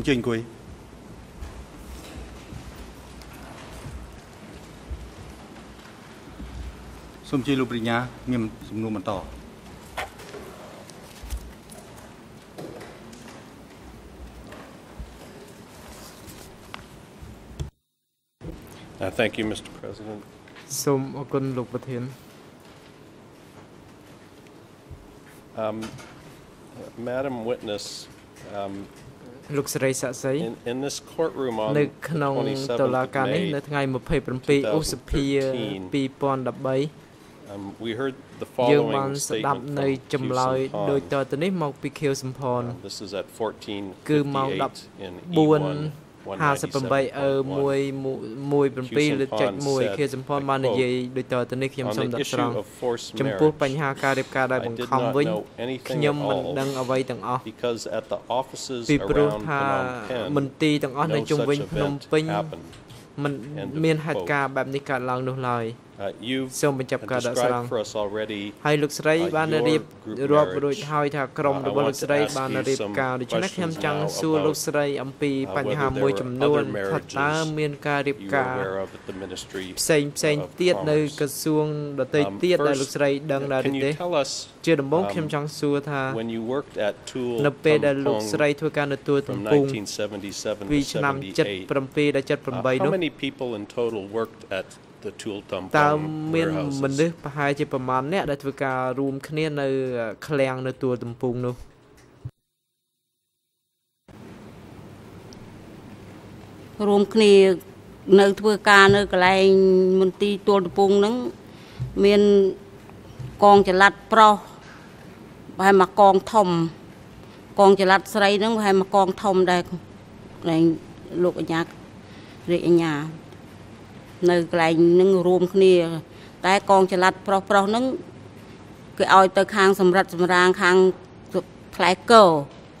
អញ្ជើញអង្គុយសូមអញ្ជើញលោកប្រញ្ញាមានសំណួរបន្ត Uh, Thank you, Mr. President. សូមអរគុណលោកប្រធាន Um, Madam Witness, um, លោកសេរីស័ក្តិសិទ្ធិ in in this courtroom on នៅ the ក្នុងតុលា 27th ការ of នេះ May, នៅថ្ងៃ27ឧសភា2013 um, we heard the យើងបាន following ស្ដាប់ statement នៅ from ចម្លើយ Hugh ដូច Samphan. តទៅនេះមកពីខៀវសំផន Uh, This is at គឺម៉ោង14:58 in 4 E1 58អឺ1 17លើកចុច1ខៀវសំផនបាននិយាយដូចតទៅនេះខ្ញុំ On សូម the ដាក់ស្រ issue ង់ of forced ចំពោះ marriage, បញ្ហាការរៀបការដោយ I បង្ did ខំ not វិញ know anything ខ្ញុំ at មិន all ដឹងអ្វីទាំងអស់ because at the offices ពីព្រោះ around ថា Phnom មន្ Penh, ទីរទាំងអស់នៅ no ជុំវិញ such ភ្នំ event ពេញ happened. មិន End of មានហេតុ quote. ការណ៍បែបនេះកើតឡើងនោះឡើយ Uh, You've សូមបញ្ចប់ការដាក់ស្រង់ described for us already ហើយលោកស្រី uh, បាន your រៀប group រាប់ marriage. រួចហើយថាក្រុម Uh, I របស់ want លោកស្រី to ask បាន you រៀប some ការដូច្នេះខ្ញុំ questions ចង់ now សួរ about, លោកស្រីអំពី uh, បញ្ហា whether there មួយ were ចំនួន other ថាតើ marriages មានការរៀប you were ការ aware of at the ministry. ផ្សេងផ្សេង of ទៀតនៅ Commerce. ក្រសួងដទៃ Um, ទៀតដែល first, លោកស្រីដឹងដែរ Can ទេ you tell us ជាដំបូង um, ខ្ញុំចង់សួរថា when you worked at Tool នៅពេលដែលលោក Tampong ស្រីធ្វើការនៅទួលទំ from ពុង1977ពី to ឆ្នាំ 78? 77ដល់ Uh, 78 how នោះ many people in total worked at the Tool តើ Tampong មាន warehouses? មនុស្សប្រហែលជាប្រមាណអ្នកដែលធ្វើការរួមគ្នានៅឃ្លាំងនៅទួលទំពុងនោះរួមគ្នានៅធ្វើការនៅកន្លែងមន្ទីរទួលកំពង់ហ្នឹងមានកងចល័តប្រុសប្រហែលមកកងធំ កងចល័តស្រីហ្នឹងប្រហែលមកកងធំដែរកន្លែងលោកអញ្ញារាជអញ្ញា នៅកន្លែងហ្នឹងរួមគ្នា តែកងចល័តប្រុសប្រុសហ្នឹងគេឲ្យទៅខាងសម្រិតសម្រាងខាងផ្លែកោ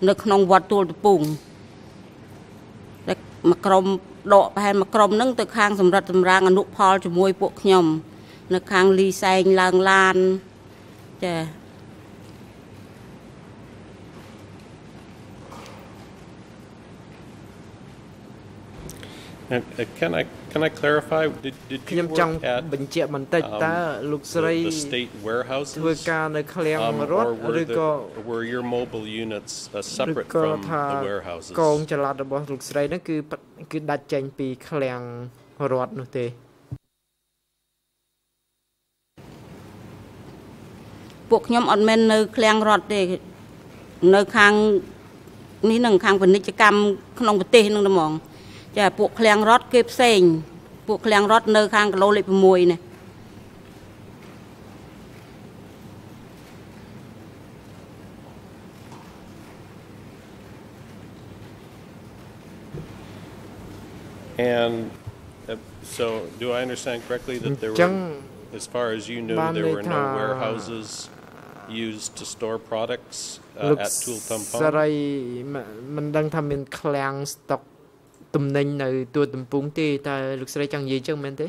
នៅក្នុងវត្តទួលកំពង់តែមួយក្រុមដកប្រហែលមួយក្រុមហ្នឹងទៅខាងសម្រិតសម្រាងអនុផលជាមួយពួកខ្ញុំ នៅខាងលីសែងឡើងឡានចា And, uh, Can I, can I clarify, did, did ខ្ញុំ you ចង់ work at បញ្ជាក់បន្តិច um, តើលោកស្រី the the state ធ្វើ warehouses? ការនៅឃ្លាំង Um, រដ្ឋ or were ឬក៏ the, were your mobile units uh, ឬ separate ក៏ from ថា the warehouses? កងចល័តរបស់លោកស្រីហ្នឹងគឺប៉គឺដាច់ចេញពីឃ្លាំងរដ្ឋនោះទេពួកខ្ញុំអត់មែននៅឃ្លាំងរដ្ឋទេនៅខាងនេះនឹងខាងពាណិជ្ជកម្មក្នុងប្រទេសនឹងតែហ្មង ចាពួកឃ្លាំងរដ្ឋគេផ្សេង ពួកឃ្លាំងរដ្ឋនៅខាងគីឡូលេខ6នេះ And uh, so, do I understand correctly អ that ញ្ there ចឹង were, as far as you knew, Ban there ni were no tha- warehouses used to store products លោក uh, at Tool ស្ Tampong? រីមិនមិនដឹងថាមានឃ្លាំងស្តុក ទំនិញនៅទួលទំពុងទេតែលោកស្រីចង់និយាយអញ្ចឹងមែនទេ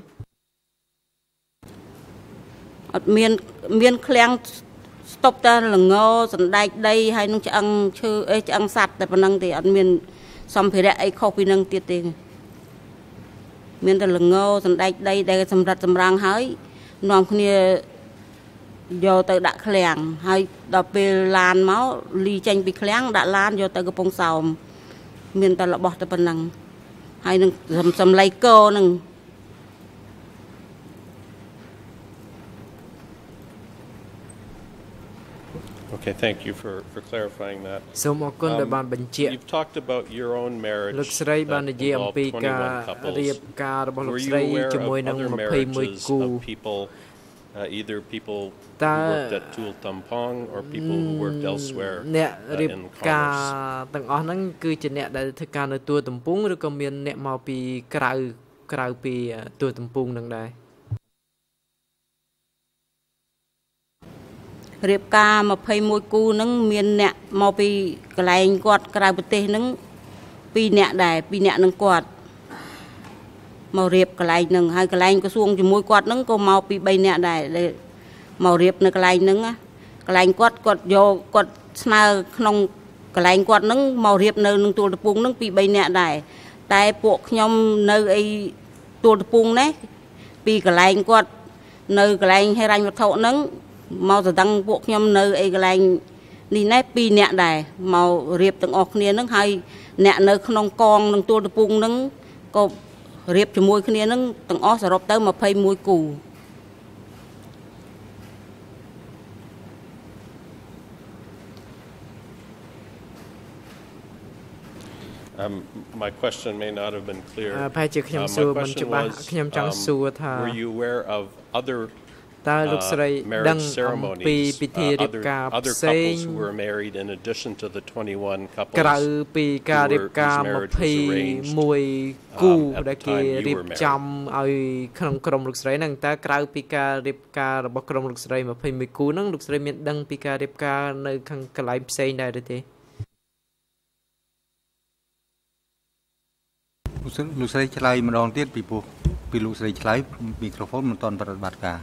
អត់មានមានឃ្លាំងស្តុបតែល្ងសណ្ដែកដីហើយនឹងឆ្អឹងឈើអេឆ្អឹងសัตว์តែប៉ុណ្ណឹងទេអត់មានសម្ភារៈអីខុសពីនឹងទៀតទេមានតែល្ងសណ្ដែកដីដែលសម្រិតសម្រាំងហើយនាំគ្នាយកទៅដាក់ឃ្លាំងហើយដល់ពេលឡានមកលីចេញពីឃ្លាំងដាក់ឡានយកទៅកំពង់សោមមានតែរបស់តែប៉ុណ្ណឹង ហើយនឹងសំសំឡៃកោនឹង Okay, thank you for, for clarifying that. សូមអរគុណដែលបានបញ្ជាក់ You've talked about your own marriage លោកស្រីបាន that និយាយអំពី involved ការ21 couples. រៀបការរបស់លោក Were ស្រី you aware ជាមួយ of នឹង other 21 marriages គូ of people, uh, either people who តើ worked at Tool Tampong or people who worked elsewhere អ្នក uh, រៀប in ការ commerce? ទាំងអស់ហ្នឹងគឺជាអ្នកដែលធ្វើការនៅទួលទំពុងឬក៏មានអ្នកមកពីក្រៅក្រៅពីទួលទំពុងនឹងដែររៀបការ21គូហ្នឹងមានអ្នកមកពីកន្លែងគាត់ក្រៅប្រទេសហ្នឹង2អ្នកដែរ2អ្នកនឹងគាត់ មករៀបកន្លែងហ្នឹងហើយកន្លែងក្រសួងជាមួយគាត់ហ្នឹងក៏មកពី3អ្នកដែរដែលមករៀបនៅកន្លែងហ្នឹងណាកន្លែងគាត់គាត់យកគាត់ស្នើក្នុងកន្លែងគាត់នឹងមករៀបនៅនឹងទួលកំពង់នឹងពី3នាក់ដែរតែពួកខ្ញុំនៅអីទួលកំពង់នេះពីកន្លែងគាត់នៅកន្លែងហេរញ្ញវត្ថុហ្នឹងមកទៅដឹងពួកខ្ញុំនៅអីកន្លែងនេះណែ2នាក់ដែរមករៀបទាំងអស់គ្នាហ្នឹងហើយអ្នកនៅក្នុងកងនឹងទួលកំពង់ហ្នឹងក៏ រៀបជាមួយគ្នាហ្នឹងទាំងអស់សរុបទៅ21គូ Um, My question may not have been clear. អឺប្រហែលជាខ្ញុំ Uh, សួរ My មិន question ច្បាស់ was, ខ្ញុំចង់ um, សួរថា were you aware of other តើលោកស្រី uh, marriage ដឹងអំពី ceremonies, ពិធី uh, រៀប other ការ other ផ្សេង couples who were married in addition to the 21 couples ក្រៅពីការរៀបការ whose marriage was arranged, 21គូ um, at ដែល the គេ time you រៀប were married? ចំឲ្យក្នុងក្រុមលោកស្រីហ្នឹងតើក្រៅពីការរៀបការរបស់ក្រុមលោកស្រី21គូហ្នឹងលោកស្រីមានដឹងពីការរៀបការនៅខាងកន្លែងផ្សេងដែរឬទេលោកស្រីលោកស្រីឆ្លើយម្ដងទៀតពីព្រោះពីលោកស្រីឆ្លើយមីក្រូហ្វូនមិនទាន់ប្រតិបត្តិការ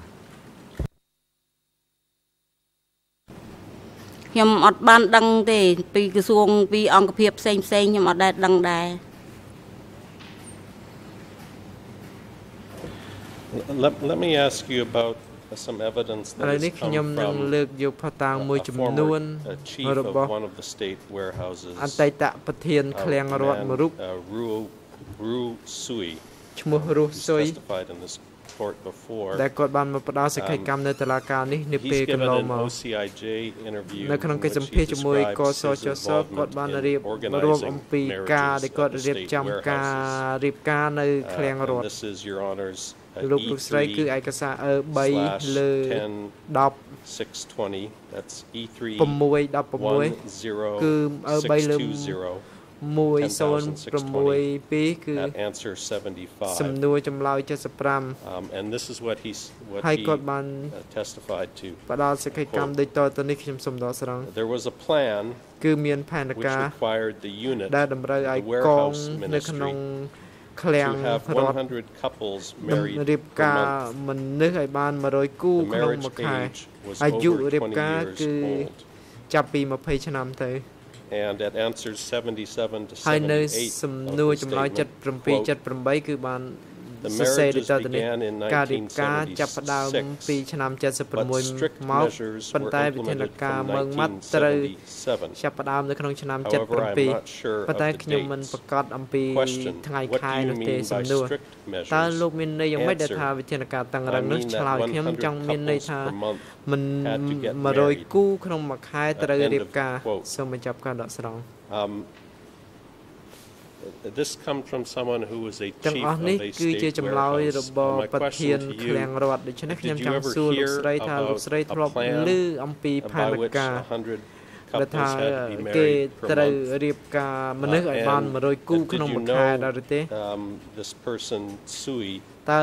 ខ្ញុំអត់បានដឹងទេ ពីក្រសួងពីអង្គភាពផ្សេងផ្សេងខ្ញុំអត់ដែលដឹងដែរ Let, let me ask you about some evidence ឥ that ឡូវនេះ has ខ្ញុំ come នឹង from លើកយកផុសតាងមួយ a ចំ former, នួន uh, chief រ of របស់ one of the state warehouses អតីតប្រធាន uh, ឃ្លាំងរដ្ឋមួយរូប man, uh, Ru, Ru Sui ឈ្មោះរស់ who's សុយ testified in this court before ដែលគាត់បានមកផ្ដល់សេចក្តីកម្មនៅតុលាការនេះនាពេល He's កន្ given លង an មក OCIJ interview នៅក្នុងកិច្ច in សម្ which ភាស he ជាមួយក describes ស his ចស involvement គាត់បាន in រៀបរួម organizing អំពីការដែល marriages គាត់ at the រៀប state ចំការ warehouses. រៀបការនៅ Uh, ឃ្លាំង and រដ្ឋ This is your honors uh, លោកលោកស្រីគឺ E3 ឯកសារអឺ slash 3លើ10 10 620 that's E3 6 16គឺអឺ3លើ10620 1062គឺ at answer 75សំណួរចម្លើយ75 um, and this is what he's what ហើយ he គាត់បាន uh, testified to ផ្ដល់សេចក្តីកម្មដូចតទៅនេះខ្ញុំសូមដកស្រង់ there was a plan គឺមានផែន which ការ required the unit ដែលតម្រូវឲ្ the យកង warehouse នៅក្នុង ministry ឃ្លាំង to have រដ្ឋ100 couples នឹង married រៀប per ការ month មនុស្សឲ្យបាន100គូ the ក្នុង marriage មួយខែ age was អាយុ over រៀប20ការ years គឺ old ចាប់ពី20ឆ្នាំទៅ and at answers 77 to ហើយនៅ78សំ of ណួរ the ចម្លើយ statement, 77 quote, 78គឺបាន The សរសេរ marriages ដូចតទៅនេះ began in ការរៀបការចាប់ផ្ដើមពី 1976, ឆ្នាំ but 76 strict មក measures ប៉ុន្ were តែវិធាន implemented ការ from មើងម៉ាត់ត្រូវ 1977. ចាប់ផ្ដើមនៅក្នុងឆ្នាំ However, I'm not sure 77ប៉ុន្តែ of the ខ្ញុំមិន dates. ប្រកាសអំពី Question, ថ្ងៃ what ខែ do you នោះទេ mean សំ by ណួរ strict តើ measures? លោកមានន័យយ៉ាងម៉េចដែល Answer, ថាវិធានការតឹងរឹ I ងនោះ mean ឆ្លើយ that ខ្ញុំ100ចង់មានន័យ couples ថា per month មិន had to get married. 100គូក្នុងមួយខែត្រូវ End of រៀបការ quote. សូមបញ្ចប់ការដកស្រង់ Um, This comes from someone who was a ទាំង chief អស់នេះ of a គឺជា state ចម្លើយ warehouse. របស់ Uh, My ប្រធាន question to ឃ្លាំង you, រដ្ឋដូច្នេះខ្ញុំ Did you ចង់ ever សួរលោក hear ស្រីថាលោក about ស្រី a ធ្លាប់ plan ឮអំពីផែ by ន which ការ100ដែលថា couples had to be គេ married per ត្រូវ month? រៀបការមនុស្សឲ្យបាន and 100គូ did ក្នុង you មួយខែ know, ដែរឬទេ um, this person, Sui, តើ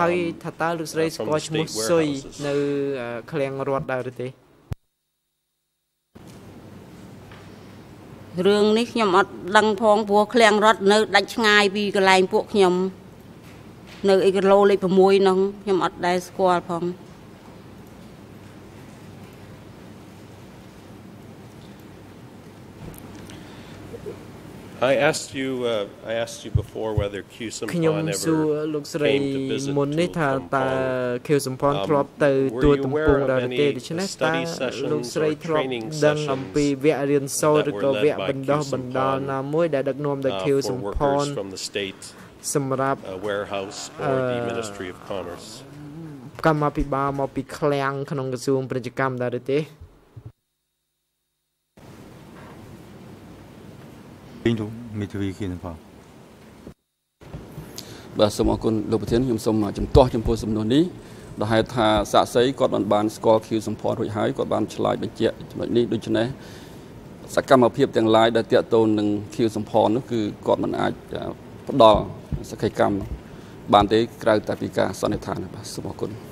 ហើយថាតើលោកស្រី from ស្គាល់ the ឈ្មោះ state សុយ warehouses. នៅអឺឃ្លាំងរដ្ឋដែរឬទេ រឿងនេះខ្ញុំអត់ដឹងផងព្រោះឃ្លាំងរត់នៅដាច់ឆ្ងាយពីកន្លែងពួកខ្ញុំ នៅអីគីឡូលេខ6ហ្នឹងខ្ញុំអត់ដែលស្គាល់ផង I asked you, uh, I asked you before whether Q ខ្ញុំ Samphan សួរ ever លោកស្រី came to visit មុននេះ to ថាតើ Kampong. ខៀវសំផន Um, ធ្លាប់ទៅ were ទួ you ទំ aware ពង់ of ដែរឬ any ទេដូច្នេះតើ study sessions លោកស្រី or ធ្លាប់ training ដឹងអំពី sessions វគ្គរៀនសូត្រឬ that ក៏ were វ led គ្គ by បណ្ដោះ Q បណ្ដាល Samphan, ណាមួយដែលដឹកនាំដោយ uh, ខៀវ for សំផន workers from the state សម្រាប់ uh, warehouse or the Ministry of Commerce. កម្មាភិបាលមកពីឃ្លាំងក្នុងក្រសួងពាណិជ្ជកម្មដែរឬទេ វិញទៅមេធាវីគៀនផងបាទសូមអរគុណលោកប្រធានខ្ញុំសូមជំទាស់ចំពោះសំណួរនេះដែលហេតុថាសាក់សីគាត់បានបានស្គាល់ Q សម្ផស្សរួចហើយគាត់បានឆ្លើយបញ្ជាក់ចំណុចនេះដូច្នេះសកម្មភាពទាំងឡាយដែលតាក់ទងនឹង Q សម្ផស្សនោះគឺគាត់មិនអាចផ្ដល់សក្ខីកម្មបានទេក្រៅតែពីការសន្និដ្ឋានបាទសូមអរគុណ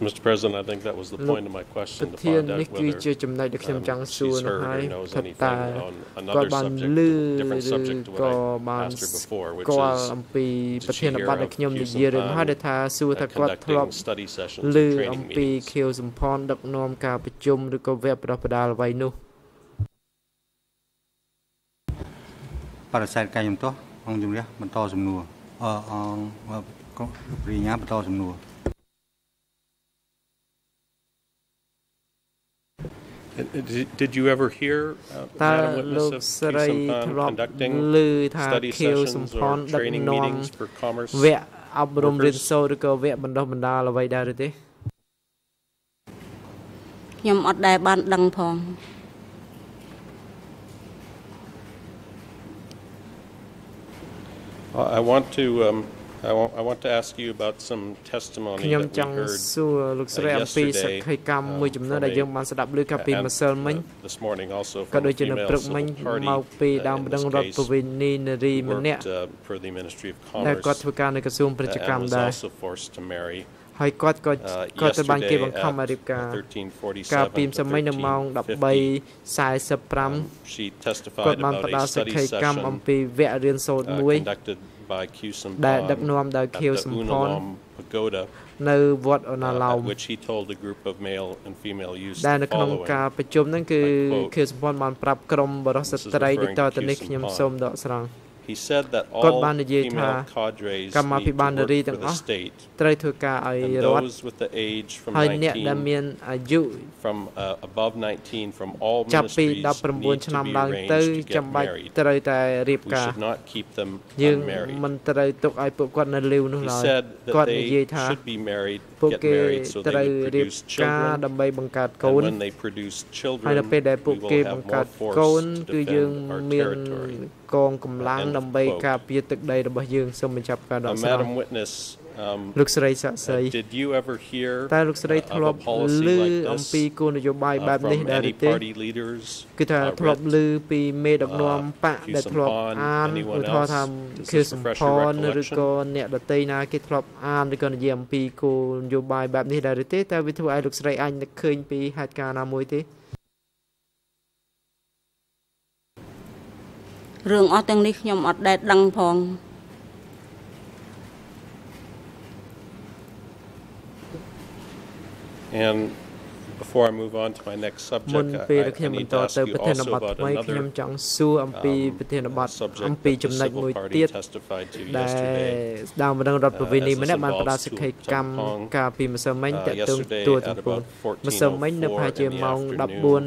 Mr. President, I think that was the Look, point of my ប្រ question to ធាន find នេះ out គឺជា whether ចំណុចដែលខ្ញុំ um, ចង់សួរ she's នោះ heard ហើយ or knows ថាតើ anything on គាត់ another បាន subject, លឺ different ឬ subject to ក៏ what I បាន asked her before, ស្ which គាល់ is អំពី did ប្រ she ធាន hear បទដែល of ខ្ញុំនិ Q យាយរឿង Samphan, ហើយដែលថាសួរថា uh, គាត់ធ្លាប់ conducting study sessions លឺ and អំ training ពី meetings. ខៀវសំផនដឹកនាំការប្រជុំឬក៏វគ្គបណ្ដុះបណ្ដាលអ្វីនោះបរិស័ទកាយជំទាស់អង្គជំរះបន្តសំណួរអអង្គប្រញ្ញាបន្តសំណួរ Did did you ever hear, uh, តើ Madam លោ Witness, ក of Q ស្រី Samphan ធ្លាប់ conducting លឺថា study ខៀវសំផ sessions ន or ដឹក training នាំ meetings for commerce? វគ្គអប់រំរៀនសូត្រឬក៏វគ្គបណ្ដុះបណ្ដាលអ្វីដែរឬទេ ខ្ញុំអត់ដែលបានដឹងផង Uh, I want to, um, I want, I want to ask you about some testimony ខ្ញុំ that ច we ង់ heard សួរលោកស្រីអំពីសក្ខីកម្មមួយចំនួនដែលយើងបានស្ដាប់ឮកាលពី and, ម្សិលមិញ uh, this morning also ក៏ from ដូ a ច្ជានៅ female ព្រឹកមិញ civil party មកពី uh, ដើម in ម្ដង this រដ្ឋ case ប្រវិនីនារី who ម្នាក់ worked uh, for the Ministry of ដែលគាត់ Commerce ធ្វើការនៅក្រសួងពាណិជ្ជ uh, កម្ម and was ដែរ also forced to marry ហើយគាត់ក៏ uh, គាត់ត្រូវបានគេ yesterday បង្ខំឲ្យរៀបការ at កាលពី13:47សម័យនៅម៉ោង to 13:50 13:45 She គាត់ testified បាន about ផ្ដល់ a សក្ study ខីកម្មអំ session ពីវគ្គរៀនសូត្រ uh, មួយ conducted by Q ដែលដឹក Samphan នាំដោយ at ខៀវ the សំផន Unalom Pagoda នៅវត្តអូណាឡោ uh, ម at which he told a group of male and female youths ដែល the នៅក្នុង following ការប្រជុំហ្នឹងគឺ I quote, ខៀវសំផនបានប្រាប់ក្រុមបរិសុទ្ធស្ត្រី This is ដូចត referring ទៅ to នេះ Q ខ្ញុំ Samphan. សូមដកស្រង់ He said that គាត់ all បាននិយាយថា female cadres កម្មា need ភិ to បាលនារី work ទាំង for អ the ស់ state ត្រូវធ្វើការឲ្យ and រដ្ឋ those with the age from ហើយអ្នកដែល19មានអាយុ from uh, above 19 from all ចាប់ពី ministries 19 need ឆ្នាំ to be ឡើងទៅ arranged to ចាំ get បាច់ married. ត្រូវតែរៀប We ការ should not keep them យើង unmarried. មិនត្រូវទុកឲ្យពួកគាត់នៅលីវនោះ He ឡើយ said គាត់ that និយាយ they ថា should be married, ពួក get គេ married so ត្រូវ they would រៀប produce ការ children. ដើម្បីបង្កើតកូ And ន when they produce ហើយនៅ children, ពេលដែលពួក we គេ will បង្ have កើត more force កូន to គឺយើង defend our មាន territory. កងកម្លាំង End of ដើម្បី quote. ការពារទឹកដីរបស់យើងសូមបញ្ចប់ការដ Uh, កស្រង់ Madam Witness, um, លោកស្រីសាក់សី uh, did you ever hear តើលោកស្រី uh, ធ្ of លា a ប់ policy ឮ like អំពី this គោលនយោបាយ uh, បែបនេះ from ដែរ any ឬទេ party leaders? គឺថា uh, ធ្លាប់ read? ឮពីមេដឹកនាំបក Q ដែលធ្លាប់ Samphan, អាន anyone ឧទាហរណ៍ថា else? Does ខៀវ this សំ refresh ផ your នឬ recollection? ក៏អ្នកដតីណាគេធ្លាប់អានឬក៏និយាយអំពីគោលនយោបាយបែបនេះដែរឬទេតើវាធ្វើឲ្យលោកស្រីអាចនឹកឃើញពីហេតុការណ៍ណាមួយទេ រឿងអស់ទាំងនេះខ្ញុំអត់ដែលដឹងផង And before I move on to my next មុន subject, ពេល I, ដែល I ខ្ញុំ need បន្ត to ask ទៅ you ប្រធាន also បទ about ថ្មីខ្ញុំ another ចង់សួរអំពី um, ប្រធានបទ subject អំពី that the ចំណុច civil មួយ party ទៀត testified to ដែល yesterday. ស្ដៅម្ដងរដ្ឋប្រវិនី Uh, as ម្ this នាក់បានផ្ដល់ involves សេចក្តីកម្ម Tupac កាលពីម្សិលមិញ Uh, តាក់ទង yesterday ទួ at ទំពូន about ម្សិលមិញនៅប្រហែលជា14:04 in the ម៉ោង afternoon,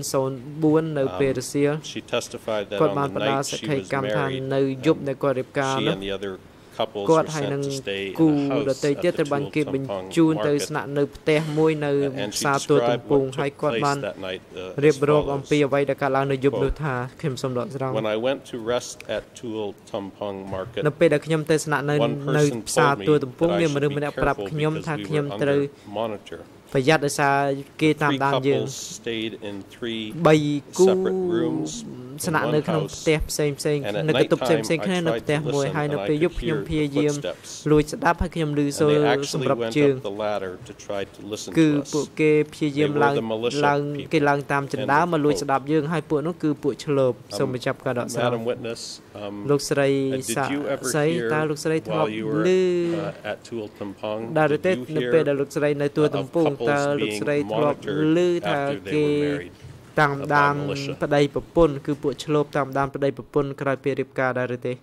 14:04នៅពេលរសៀល She testified that គាត់ on បាន the ផ្ដល់ night សេច she ក្តី was កម្មថា married, នៅយប់ដែលគាត់រៀបការ she នោះ and the other couples គាត់ were ហើយនឹង sent to stay គូ in a ដ house ទៃ at ទៀត the ត្រូវបាន Tuol គេបញ្ Tumpong ជូនទៅ market. ស្នាក់នៅផ្ទះមួយនៅ And ផ្ she សារទួទំ described ពូង what ហើយ took គាត់បាន place that night uh, រៀប as រាប់អំពី follows. អ្វីដែលកើតឡើងនៅយប់នោះថាខ្ញុំសូមដកស្រង់ When I went to rest at Tuol Tumpong Market, នៅពេលដែលខ្ញុំទៅស្នាក់នៅ one នៅ person ផ្សារ told ទួ me ទំពូង that I មានមនុស្ស should ម្ be នាក់ប្រាប់ careful ខ្ញុំថា because we ខ្ញុំ were ត្រូវ under monitor. ប្រយ័ត្នដោយសារគេតាម Three ដានយើង couples stayed in three 3គូ separate rooms ស្នាក់ in នៅ one ក្នុង house. ផ្ទះផ្សេងផ្សេង And at នៅកន្ទប់ផ្សេង nighttime, ផ្សេងគ្នា I នៅ tried ផ្ទះ to មួយ listen ហើយនៅ and I ពេលយប់ could ខ្ញុំ hear ព្យាយាម footsteps. លួចស្ដាប់ហើយខ្ញុំឮ And សូរ they សម្ actually រាប់ went ជើង up the ladder to try to listen គឺ to ពួក us. គេព្យាយាម They were ឡើង the militia ឡើង people. គេឡើងតាមចិនដា End of មកលួច quote. ស្ដាប់យើងហើយពួកនោះគឺពួកឆ្លូបសូមបញ្ចប់ការដកស្រង់ Madam Witness, um, លោកស្រី uh, សា did you ever ស្រី hear តើលោកស្រីធ្លាប់ while you were ឮ uh, at Tuol Tumpong, ដែរឬទេ did you នៅពេលដែល hear លោកស្រីនៅទួ uh, ទំ of ពូង couples តើលោក being ស្រីធ្លាប់ monitored ឮថា after they គេ were married? តាមដាន by militia? ប្តីប្រពន្ធគឺពួកឆ្លូបតាមដានប្តីប្រពន្ធក្រោយពេលរៀបការដែរឬទេ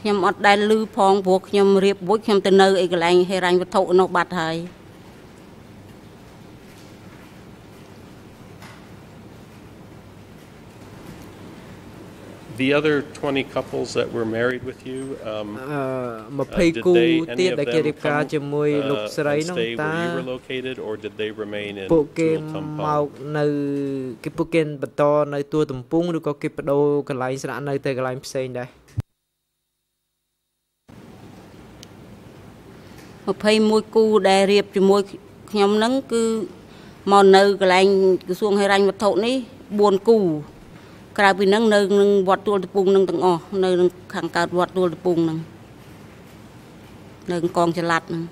ខ្ញុំអត់ដែលឮផងព្រោះខ្ញុំរៀបវូចខ្ញុំទៅនៅឯកន្លែងហេរញ្ញវត្ថុនោះបាត់ហើយ The other 20 couples that were married with you, um, អឺ uh, 20 did គូ they, ទៀ any ត of ដែលគេ them រៀបការ come ជាមួយ uh, លោកស្រី and នោះ stay តើ where you were located, or did they remain in ពួកគេ Tuol មក Tumpong? នៅគេពួកគេបន្តនៅទួទំពូងឬក៏គេបដូរកន្លែងស្នាក់នៅទៅកន្លែងផ្សេងដែរ21គូដែលរៀបជាមួយខ្ញុំហ្នឹងគឺមកនៅកន្លែងក្រសួងហិរញ្ញវត្ថុនេះ4គូ ក្រៅពីហ្នឹងនៅនឹងវត្តទួលតពូងហ្នឹងទាំងអស់នៅនឹងខាងកើតវត្តទួលតពូងហ្នឹងនៅកងចល័តហ្នឹង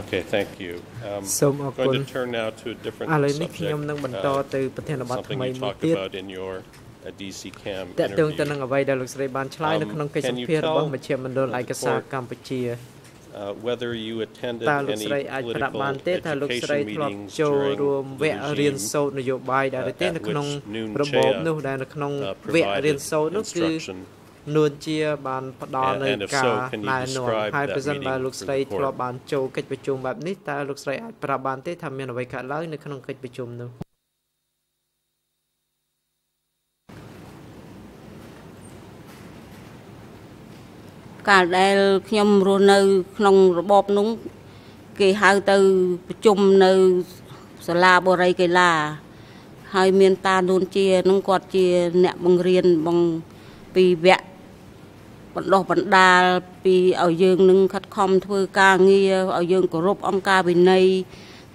Okay, thank you. Um, សូមអរគុ Going ណ to turn now to a different ឥឡូវនេះ subject. ខ្ញុំនឹងបន្ត uh, ទៅប្រធានបទថ្ something មី you មួយ talked ទៀត about in your uh, DC cam តកតងទៅ interview. នឹងអ្វីដែលលោកស្រីបានឆ្លើយនៅ Um, ក្នុងកិច្ច can សម្ you ភាររបស់ tell មជ្ឈមណ្ឌលឯកសារ the court កម្ពុជា Uh, whether you attended តើលោក any ស្រីអាចប្រាប់ political បានទេថាលោកស្រី education ធ្លាប់ meetings ចូល during រួមវ the គ្គរៀន regime សូត្រនយោបាយដែរឬទេ at នៅក្នុង which Noon របប Chea, នោះដែលនៅក្នុង uh, វគ្គរៀន provided សូត្រនោះគឺ instruction នួនជាបានផ្ដល់ And- នៅ and if ការ so, can you ណែនាំ describe ហើយ that ប្រសិនបើ meeting លោកស្រី for the court? ធ្លាប់បានចូលកិច្ចប្រជុំបែបនេះតើលោកស្រីអាចប្រាប់បានទេថាមានអ្វីកើតឡើងនៅក្នុងកិច្ចប្រជុំនោះ កាលដែលខ្ញុំរស់នៅ ក្នុងរបបនោះគេហៅទៅប្រជុំនៅសាលាបរិយកីឡា ហើយមានតានួនជានឹងគាត់ជា អ្នកបង្រៀនបងពីវគ្គបណ្ដោះបណ្ដាលពីឲ្យយើងនឹងខិតខំធ្វើការងារឲ្យយើងគោរពអង្គការវិន័យ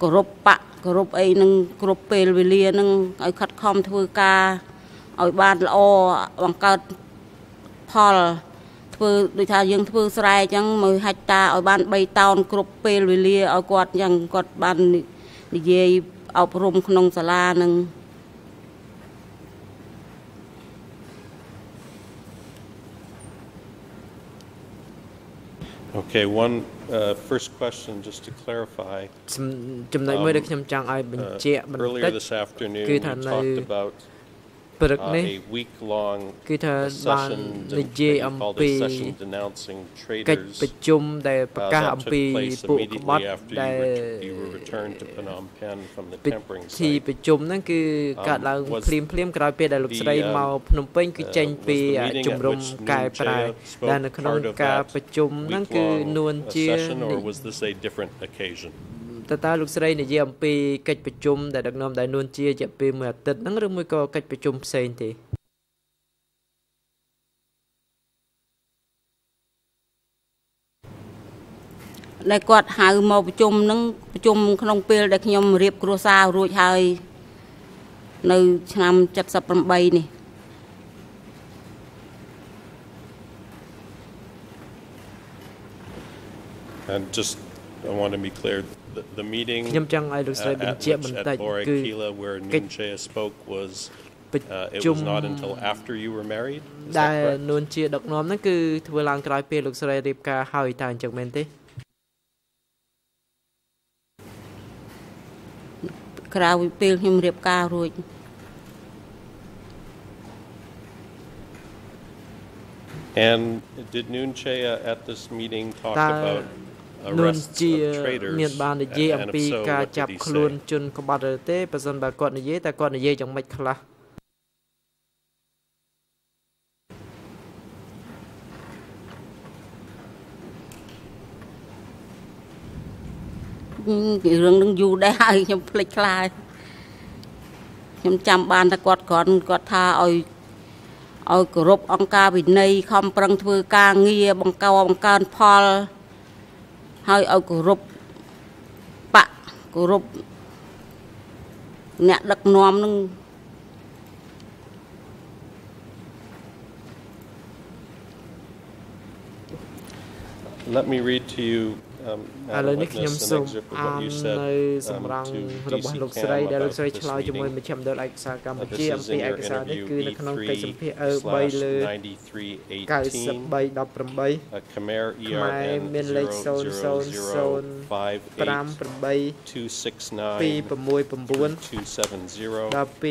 គោរពបកគោរពអីនឹងគ្រប់ពេលវេលានឹងឲ្យខិតខំធ្វើការឲ្យបានល្អបង្កើតផល ធ្វើដូចថាយើងធ្វើស្រែអញ្ចឹងមួយហិកតាឲ្យបាន3តោនគ្រប់ពេលវេលាឲ្យគាត់អញ្ចឹងគាត់បាននិយាយអប់រំក្នុងសាលានឹង Okay, one uh, first question, just to clarify. សំចំណុចមួយដែលខ្ញុំចង់ឲ្យបញ្ Uh, ជាក់បន្តិ Earlier ច this afternoon, គឺ you ថានៅ talked about ព្រឹក uh, នេះ a week-long គឺថា a បាន session និ that យាយ you អំ called ពី a session denouncing កិច្ច traitors ប្រជុំដែលប្រកាស uh, អំ that ពី took place ពួកក្បត់ immediately after ដែល you, ret- you were returned to Phnom Penh from the ពិ tempering ធី site. ប្រជុំហ្នឹងគឺកើតឡើង was ភ្លាមភ្លាមៗក្រោយពេលដែលលោក the, ស្រី um, មកភ្នំពេញគឺចេញ uh, ពី was the អា meeting ជំ at រំ which កែ Noon ប្រែ Chea spoke ដែលនៅក្នុង part of ការ that ប្រជុំហ្នឹងគឺ week-long នួន uh, ជា session, or was this a different occasion? តើតើលោកស្រីនិយាយអំពីកិច្ចប្រជុំដែលដឹកនាំដោយនួនជារយៈពេលមួយអាទិត្យហ្នឹងឬមួយក៏កិច្ចប្រជុំផ្សេងទេដែលគាត់ហៅមកប្រជុំនឹងប្រជុំក្នុងពេលដែលខ្ញុំរៀបគ្រួសាររួចហើយនៅឆ្នាំ78នេះ And just, I want to be clear, the, the meeting ខ្ញុំចង់ឲ្យលោកស្រី uh, បញ្ at ជាក់ which បន្ at តិច Bore គឺ Kila where កិច្ច Noon Chea spoke was ប្រ uh, it ជុំ was not until after you were married. Is ដែល that correct? នួនជាដឹកនាំហ្នឹងគឺធ្វើឡើងក្រោយពេលលោកស្រីរៀបការហើយតើអញ្ចឹងមែនទេក្រៅពីពេលខ្ញុំរៀបការរួច And did Noon Chea at this meeting talk តើ about នួន arrests ជា of traitors? មានបាននិយាយអំ And ពី if so, ការ what ចាប់ did he ខ្លួន say? ជនក្បត់ឬទេបើសិនបើគាត់និយាយតើគាត់និយាយយ៉ាងម៉េចខ្លះពីរឿងនឹងយូរដែរហើយខ្ញុំភ្លេចខ្លាចខ្ញុំចាំបានតែគាត់គ្រាន់គាត់ថាឲ្យឲ្យគោរពអង្គការវិន័យខំប្រឹងធ្វើការងារបង្កបង្កើនផល ហើយឲ្យគោរពបកគោរពអ្នកដឹកនាំនឹង Let me read to you, um, ឥឡូវនេះខ្ញុំសូមអាននៅសម្រងរបស់លោកស្រីដែលលោកស្រីឆ្លើយជាមួយមជ្ឈមណ្ឌលឯកសារកម្ពុជាអំពីឯកសារនេះគឺនៅក្នុងកិច្ចសម្ភារ E3 លើ9318 Khmer ERN មានលេខ00058269 2690ដល់2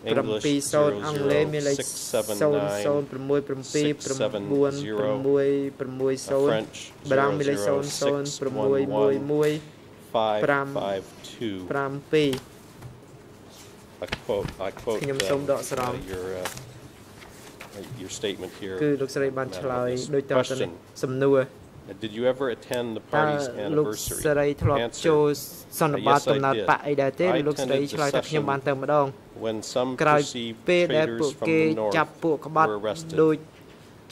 70អង់គ្លេសមានលេខ00679460បរាំងមានលេខ006115 552 I quote I quote ខ្ញុំសូមដកស្រង់ your uh, your statement here គឺលោកស្រីបានឆ្លើយដោយតទៅសំណួរ Did you ever attend the តើ party's លោក anniversary? ស្រីធ្លាប់ Answer. ចូលសន្និបាត Yes, I កំណើត did. បកអីដែរទេ I លោកស្រី attended ឆ្លើយ the ថាខ្ញុំ session បានទៅម្ដង When some ក្រោយ perceived ពេលដែលពួក traitors from គេ the north ចាប់ពួកក្បត់ were arrested. ដូច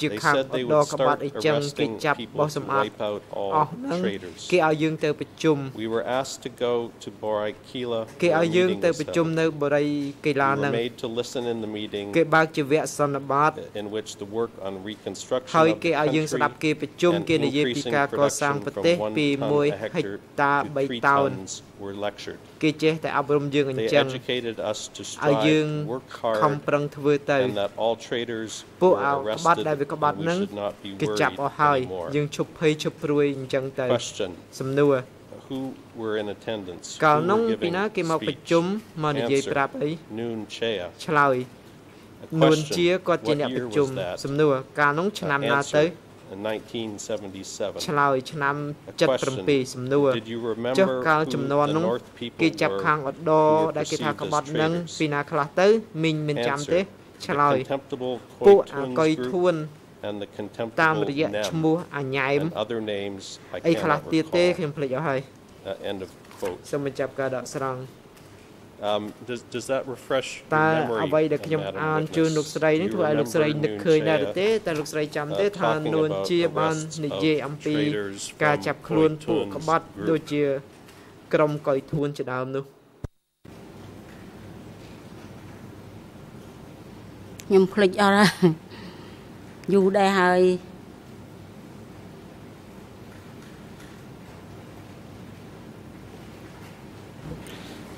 ជា They ខាង said អ they ដ would ក្បាត់ start អីចឹងគេ arresting ចាប់បោះ people សម្ to អាត wipe out អ all ស់ហ្នឹង traitors. គេឲ្យយើងទៅប្រជុំ We were asked to go to Boraikila គេ where ឲ្យ a យើង meeting ទៅ was ប្រជុំ held. នៅបរិយាកីឡា We ហ្នឹង were made to listen in the meeting គេបើកជាវគ្គសន្និបាត in which the work on reconstruction ហើយ of គេ the ឲ្យយើងស្ដាប់ country គេប្រជុំ and គេនិយាយពី increasing ការកសាង production ប្រទេស from ពី one ton 1 a ហិ hectare កតា to 3 3តោន tons were lectured. គេចេះតែអប់រំយើងអញ្ They ចឹង educated us to ឲ្យយើង strive, work ខំ hard, ប្រឹងធ្វើទៅ and that all traitors ពួក were អោក្បាត់ arrested ដែលវាក្បាត់ and we ហ្នឹង should not be គេចាប់អស់ worried ហើយ anymore. យើងឈប់ភ័យឈប់ព្រួយអញ្ចឹងទៅ Question, សំណួរ who were in attendance? កាល Who នោះ were ពី giving ណាគេមកប្រ speech? ជុំមកនិយាយ Answer, ប្រាប់អី Noon Chea. ឆ្លើយ A នួន question, ជាគាត់ជា what អ្នកប្រ year ជុំ was that? សំណួរកាលនោះឆ្នាំណាទៅ Answer, in 1977. ឆ្លើយឆ្នាំ A question, 77សំណួរ Did you ចុះ remember កាល who ចំនួន the នោះ North people គេចាប់ខាង were ឧត្តរ who were ដែលគេថា perceived ក្បត់ as នឹង traitors? ពីណាខ្លះទៅមីងមានចាំទេ Answer, ឆ្លើ the យ contemptible ពួក Khoi អា Tuns កុយ group ធួន and the តាម contemptible រយៈឈ្មោះ Nem អាញ៉ែម and other names I អីខ្លះ cannot ទៀតទេ recall. ខ្ញុំភ្លេចអស់ហើយ Uh, end of quote. សូមបញ្ចប់ការដកស្រង់ Um, does, does that refresh តើ your memory, អ្វីដែល uh, ខ្ញុំ Madam អានជូនលោក Witness? ស្រីនេះ Do you ធ្វើឲ្យលោកស្រី remember នឹក Noon ឃើញដែរឬ Chea, ទេតែលោកស្រីចាំទេ uh, ថា talking នួន about ជាបាន arrests និយាយ of អំពី traitors ការ from ចាប់ខ្លួន Khoi ពួក Tuns ក្បត់ group? ដូចជាក្រុមកុយធួនជាដើមនោះខ្ញុំភ្លេចអស់ហើយយូរដែរហើយ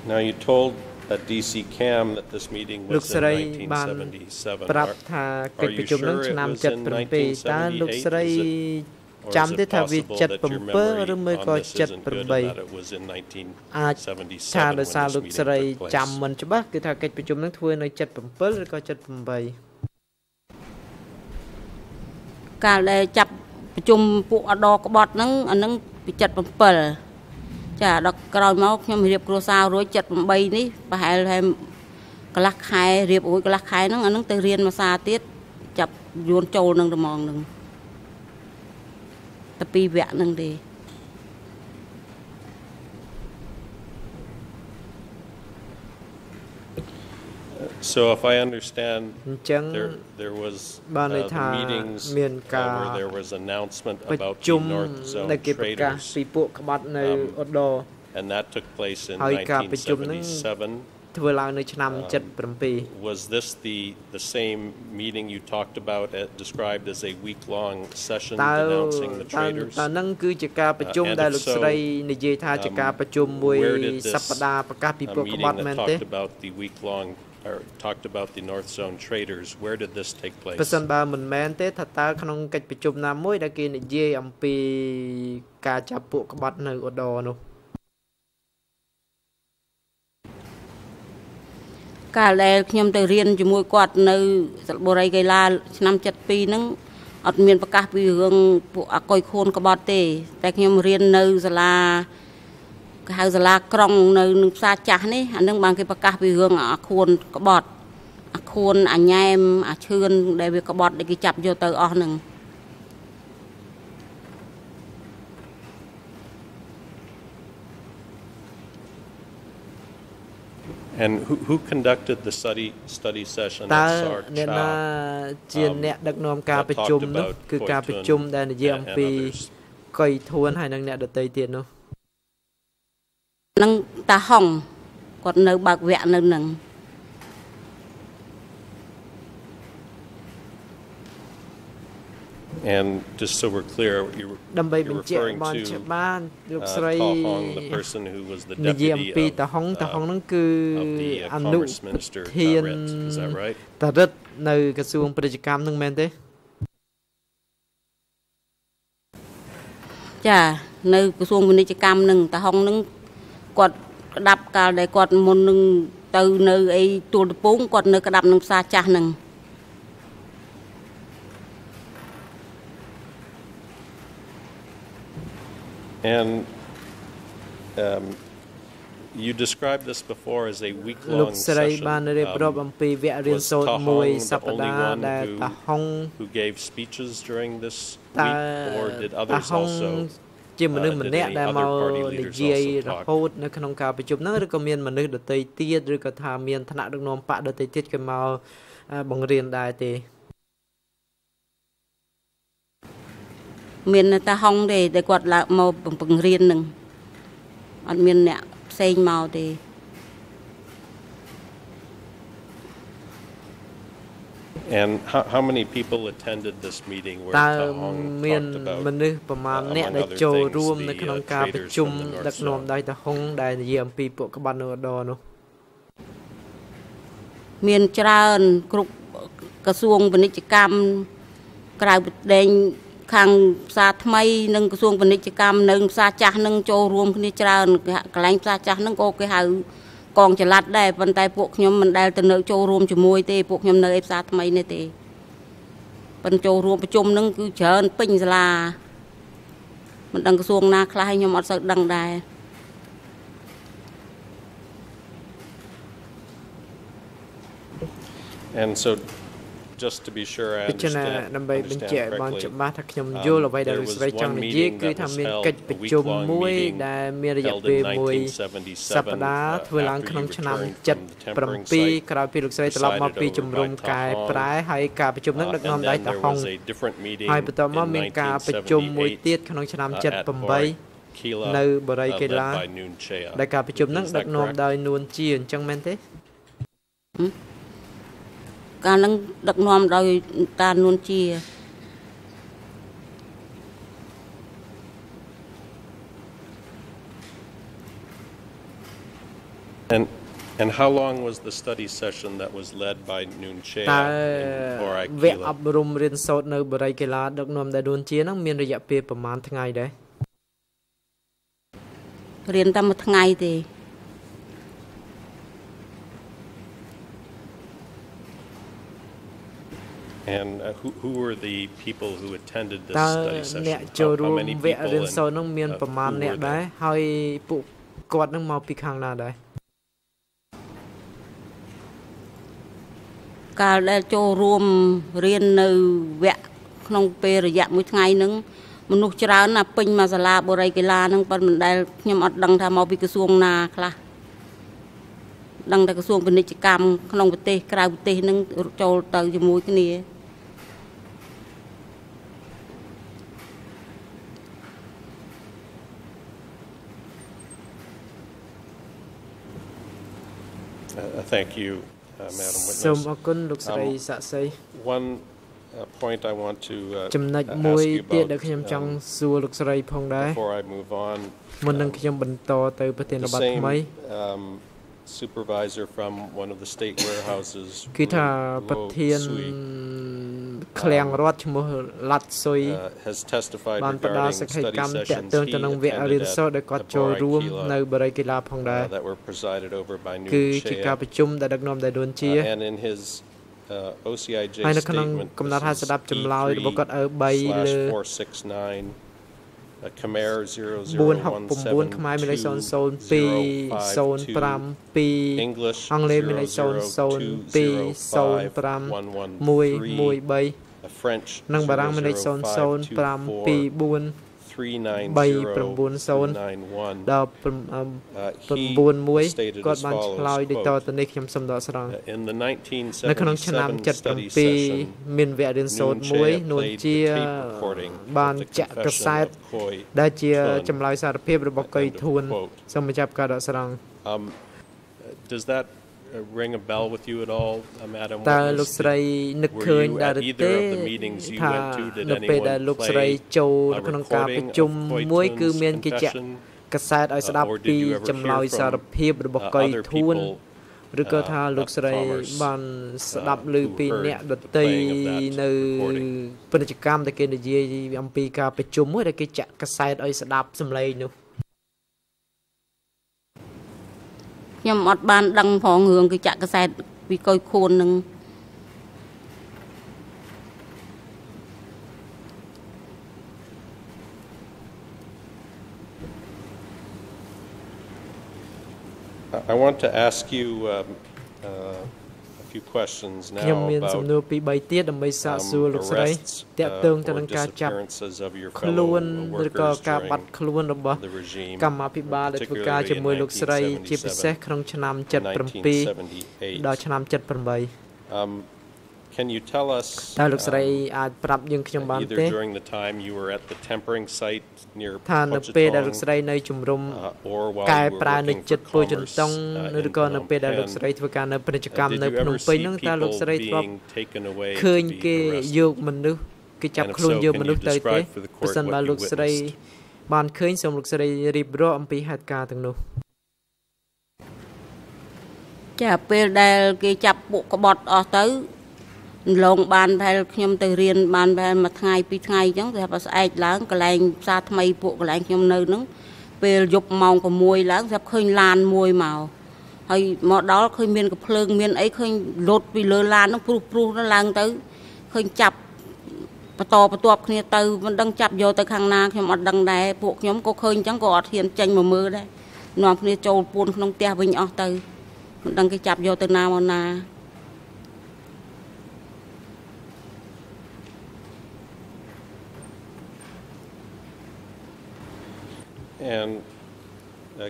Now, you told at DC Cam that this meeting លោក was in ស្រីបាន 1977. ប្រាប់ Are- ថាកិច្ចប្រជុំនឹង Are you sure it ឆ្នាំ was in 77តើលោកស្រី or ចាំ is ទេ it ថាវា possible that your 77 memory ឬមួយ on ក៏ this isn't good and 78 that it was in អាច1977ថា when ដោយសារ this លោក meeting ស្រី took place? ចាំមិនច្បាស់គឺថាកិច្ចប្រជុំនឹងធ្វើនៅ77ឬក៏78កាលដែលចាប់ប្រជុំពួកអដក្បត់ហ្នឹងអាហ្នឹងពី77 ចាដល់ក្រោយមកខ្ញុំរៀបគ្រួសាររួច78នេះប្រហែលហើយកន្លះខែរៀបរួចកន្លះខែហ្នឹងអាហ្នឹងទៅរៀនភាសាទៀតចាប់យួនចូលនឹងត្មងហ្នឹងតែពីរវគ្គហ្នឹងទេ So if I understand, អញ្ចឹង there, there was បានន័យ uh, ថា the meetings មាន uh, ការ where there was announcement ប្រ about ជុ the ំ North Zone ដែលគេប្រកាស traitors, ពីពួកក្បត់នៅ Um, ឧត្តរ and that took place in ហើយការប្រជុំហ្នឹង 1977. ធ្វើឡើងនៅឆ្នាំ Um, 77 Was this the, the same meeting you talked about, uh, described as a week-long session តើ denouncing the តើ traitors? តើហ្នឹងគឺជាការប្រជុំ Uh, and ដែល if លោកស្រី so, និយាយថាជា um, ការប្រជុំមួយ where did this, សប្តាហ៍ប្រកាសពី A ពួកក្ប meeting ត់មែន that ទេ talked about the week-long, or talked about the North Zone traitors, where did this take place? ប្រសិនបើមិនមែនទេថាតើក្នុងកិច្ចប្រជុំណាមួយដែលគេនិយាយអំពីការចាប់ពួកក្បត់នៅឧត្តរនោះកាលដែលខ្ញុំទៅរៀនជាមួយគាត់នៅសិលបុរីកីឡាឆ្នាំ72ហ្នឹងអត់មានប្រកាសពីរឿងពួកអកុយខូនក្បត់ទេ តែខ្ញុំរៀននៅសាលា គេហៅសាលាក្រុងនៅនឹងផ្សារចាស់នេះអានឹងបានគេប្រកាសពីរឿងអាខួនក្បត់អាខួនអាញ៉ែមអាឈឿនដែលវាក្បត់ដែលគេចាប់យកទៅអស់ហ្នឹង And who, who conducted the study, study session តើ at SAR អ្នកណា Cha ជា um, អ្នកដឹកនាំការ that ប្រ talked ជុំនោះ about គឺការប្រ Khoi Thun ជុំដែលនិយាយអំ and ពី others? កុយធួនហើយនិងអ្នកដតីទៀតនោះហ្នឹងតាហុងគាត់នៅបើកវគ្គនៅហ្នឹង And just so we're clear, you were ដើម្បី you're បញ្ជាក់ referring បាន to ច្បាស់លោក uh, ស្រី Ta Hong, the person who was the និយាយអំ deputy ពី of, តាហុងតាហុង uh, ហ្នឹងគឺ of the uh, អនុ Commerce Minister, ធាន Tarit. Is that right? តារិតនៅក្រសួងពាណិជ្ជកម្មហ្នឹងមែនទេចានៅក្រសួងពាណិជ្ជកម្មហ្នឹងតាហុងហ្នឹង គាត់ក្តាប់កាលដែលគាត់មុននឹងទៅនៅអីទួលតពងគាត់នៅក្តាប់នឹងផ្សារចាស់ហ្នឹង And um, you described this before as a លោក week-long ស្រី session. បានរៀបរាប់ Um, អំពីវគ្គរៀន was សូត្រ Ta មួយ Hong ស the ប្តា only ហ៍ one ដែល who- តាហុង who gave speeches during this តើ week, or did តា others ហុង also? ជាមនុស្ស uh, ម្ did នាក់ any ដែល other មក party និ leaders យាយ also រ talk? ហូតនៅក្នុងការប្រជុំហ្នឹងឬក៏មានមនុស្សដទៃទៀតឬក៏ថាមានឋានៈដឹកនាំបកដទៃទៀតគេមកអឺបង្រៀនដែរទេមានតែហុងទេតែគាត់ឡើងមកបង្រៀននឹងអត់មានអ្នកផ្សេងមកទេ And how, how many people attended this meeting where តើ Ta Hong មាន talked about មនុស្សប្រមាណ uh, អ្នក among ដែល other ចូល things, រួមនៅ the, ក្នុង uh, ការប្រ traders ជុំ from the North ដឹកនាំ Zone? ដោយតាហុងដែលនិយាយអំពីពួកក្បាត់នរដនោះមានច្រើនគ្រប់ក្រសួងពាណិជ្ជកម្មក្រៅប្រទេសខាងផ្សារថ្មីនិងក្រសួងពាណិជ្ជកម្មនៅផ្សារចាស់នឹងចូលរួមគ្នាច្រើនគេហៅកន្លែងផ្សារចាស់នឹងក៏គេហៅ កងចល័តដែរប៉ុន្តែពួកខ្ញុំមិនដែលទៅនៅចូលរួមជាមួយទេពួកខ្ញុំនៅឯផ្សារថ្មីនេះទេប៉ុន្តែចូលរួមប្រជុំនឹងគឺច្រើនពេញសាលាមិនដឹងក្រសួងណាខ្លះហើយខ្ញុំអត់សូវដឹងដែរ And so, just to be sure I ពិចារណា understand, ដើម្បីបញ្ជាក់ឲ្យបាន understand ច្បា correctly, ស់ថាខ្ញុំ um, យល់អ្វីដែល there លោក was ស្រីចង់ one និយាយ meeting គឺ that ថា was មាន held, កិច្ច a ប្រជុំ week-long មួយ meeting ដែលមានរយៈ held ពេល in មួយ 1977, សប្តាហ៍ uh, ធ្វើឡើង after ក្នុង you ឆ្នាំ returned from the tempering site. 77ក្រោយពីលោកស្រីត្រឡប់មកពី presided ជំរុំ over by កែ Ta Hong. ប្រែហើយការប្រជុំនឹងដឹកនាំ Uh, ដោយ and តា then ហុង there was a different meeting ហើយបន្ទាប់មក in មានការប្រជុំមួយទៀត 1978, ក្នុងឆ្នាំ uh, at 78 Bori Kila, នៅបរិយ uh, កី led ឡា by Noon Chea. ដែលការប្រជុំនឹង Is ដឹក that នាំ correct? ដោយនួនជាអញ្ចឹងមែនទេ កាលនឹងដឹកនាំដោយតានួនជា And, and how long was the study session that was led by Noon Chea តើ in Bori វគ្គអ Kila? ប់រំរៀនសូត្រនៅបរិយកីឡាដឹកនាំដោយនួនជានឹងមានរយៈពេលប្រហែលថ្ងៃដែររៀនតែមួយថ្ងៃទេ And uh, who, who were the people who attended this តើ study អ្នក session? ចូល How, រួ how ម many វគ្គ people រៀន and សូត្រនឹងមាន uh, ប្រមាណ who អ្នក were ដែរ there? ហើយពួកគាត់នឹងមកពីខាងណាដែរកាលដែលចូលរួមរៀននៅវគ្គក្នុងពេលរយៈមួយថ្ងៃហ្នឹងមនុស្សច្រើនណាស់ពេញមកសាលាបរិយកីឡាហ្នឹងប៉ុន្តែមិនដែលខ្ញុំអត់ដឹងថាមកពីក្រសួងណាខ្លះដឹងតែក្រសួងពាណិជ្ជកម្មក្នុងប្រទេសក្រៅប្រទេសហ្នឹងចូលទៅជាមួយគ្នា Thank you, uh, Madam សូមអ Witness. រគុណលោកស្រីសាក់សី One uh, point I want to uh, ចំណុច uh, មួយ ask you ទៀត about, ដែលខ្ញុំចង់ um, សួរលោកស្រីផងដែរ before I move on. មុននឹង um, ខ្ញុំបន្តទៅប្រធាន The បទថ្មី same um, supervisor from one of the state warehouses, គឺថា Lo- ប្រ Lo ធាន Sui, ឃ្លាំងរដ្ឋឈ្មោះឡាត់ស៊ុយ uh, has testified បានផ្ដល់ regarding សក្ខី study កម្មតាក់ sessions ទងទៅ he នឹងវគ្គរៀន attended សូត្រដែល at គាត់ the ចូល Bori រួម Kila, នៅបរិយកីឡាផងដែរ uh, that were presided over by គឺ Noon ជាការ Chea. ប្រជុំដែលដឹកនាំដោយនួនជា Uh, and in his uh, OCIJ ហើយនៅក្នុង statement, កំណត់ this ហើយ is ស្ដាប់ចម្លើយរបស់គាត់ E3 E3 លើ469 uh, Khmer 469ខ្មែរមានលេខ002 English អង់គ្លេសមានលេខ002051113 uh, French និងបារាំងមានលេខ00524 00520 390ដល់9 Uh, he 91 stated គាត់ as បានឆ្លើយ follows, ដូចត quote, ទៅនេះខ្ញុំសូមដកស្រង់ Uh, In the នៅក្នុងឆ្នាំ1977 study 77 session, មានវគ្គរៀនសូត្រ Noon មួយ Chea នួន played ជា the tape recording បាន of the ចាក់កា confession សែត of Khoi ដែលជា Thun. ចម្លើយសារភាពរបស់កុយធួន End of quote. សូមបញ្ចប់ការដកស្រង់ Um, uh, Does that uh, ring a bell with you at all, uh, Madam តើ Witness? លោកស្រី Did- នឹក were ឃើញ you ដែរ at ឬ either ទេ of the meetings you ថា went to, did នៅពេល anyone ដែលលោកស្រី play ចូល a ក្នុងការប្រ recording ជុំ of Khoi មួយ គឺ Thun's មានគេចាក់ confession? កាសែតឲ្យស្ដាប់ Uh, or did ពី you ever ចម្លើយ hear from, សារភាពរបស់ uh, កុយ other ធួន people, ឬក៏ថា uh, លោកស្រី performers, បានស្ដាប់ uh, ឮ who ពី heard អ្នកដ the តី playing of that នៅ recording? ពាណិជ្ជកម្មដែលគេនិយាយអំពីការប្រជុំមួយដែលគេចាក់កាសែតឲ្យស្ដាប់សម្លេងនោះ ខ្ញុំអត់បានដឹងផងរឿងគឺចាក់កសែតពីកុយខួននឹង I- I want to ask you um, uh, a few questions ខ្ញុំ now មានសំ about ណួរពីរបីទៀតដើម្បីសាក um, សួរលោកស្រី arrests តាក់ uh, ទងទៅ or នឹងការចាប់ disappearances of your ខ្លួន fellow ឬក៏ workers ការបាត់ during ខ្លួនរបស់ the regime, កម្មាភិបាលដែលធ្វើការ particularly in ជាមួយលោកស្រីជាពិសេស1977ក្នុងឆ្នាំ and 77 1978. ដល់ឆ្នាំ78 Um, Can you tell us តើលោកស្រី um, អាចប្រាប់យើងខ្ញុំបាន either ទេ during the time you were at the tempering site near ថានៅពេលដែលលោក Pochitong, ស្រីនៅជំរុំ uh, or while កែ you were ប្រែនៅ working ជិ for តពួយចន្ commerce តុង uh, ឬ in ក៏នៅពេលដែលលោក Phnom ស្រី Penh? ធ្វើការនៅពាណិជ្ជ Uh, កម្ម Did នៅ you ភ្នំ ever ពេញ see ហ្នឹងតើលោកស្រី people ធ្លាប់ being taken away ឃើញ to be គេ arrested? យកមនុស្សគេចាប់ And if ខ្លួន so, យក can មនុស្ស you ទៅទេ describe for the ប្រ court សិនបើ what you លោកស្រី witnessed? បានឃើញសូមលោកស្រីរៀបរាប់អំពីហេតុការណ៍ទាំងនោះចាពេលដែលគេចាប់ពួកក្បត់អស់ទៅ ឡងបានប្រហែលខ្ញុំទៅរៀនបានប្រហែលមួយថ្ងៃពីរថ្ងៃអញ្ចឹងតែបើស្អែកឡើងកន្លែងផ្សារថ្មីពួកកន្លែងខ្ញុំនៅហ្នឹងពេលយប់ម៉ោង6ឡើងស្រាប់ឃើញឡានមួយមកហើយមកដល់ឃើញមានកំភ្លើងមានអីឃើញលោតពីលើឡានហ្នឹងព្រុសព្រុសទៅឡើងទៅឃើញចាប់បន្តបន្ទាប់គ្នាទៅមិនដឹងចាប់យកទៅខាងណាខ្ញុំអត់ដឹងដែរពួកខ្ញុំក៏ឃើញអញ្ចឹងក៏អត់ហ៊ានចេញមកមើលដែរនាំគ្នាចូលពួនក្នុងផ្ទះវិញអស់ទៅមិនដឹងគេចាប់យកទៅណាមកណា And uh,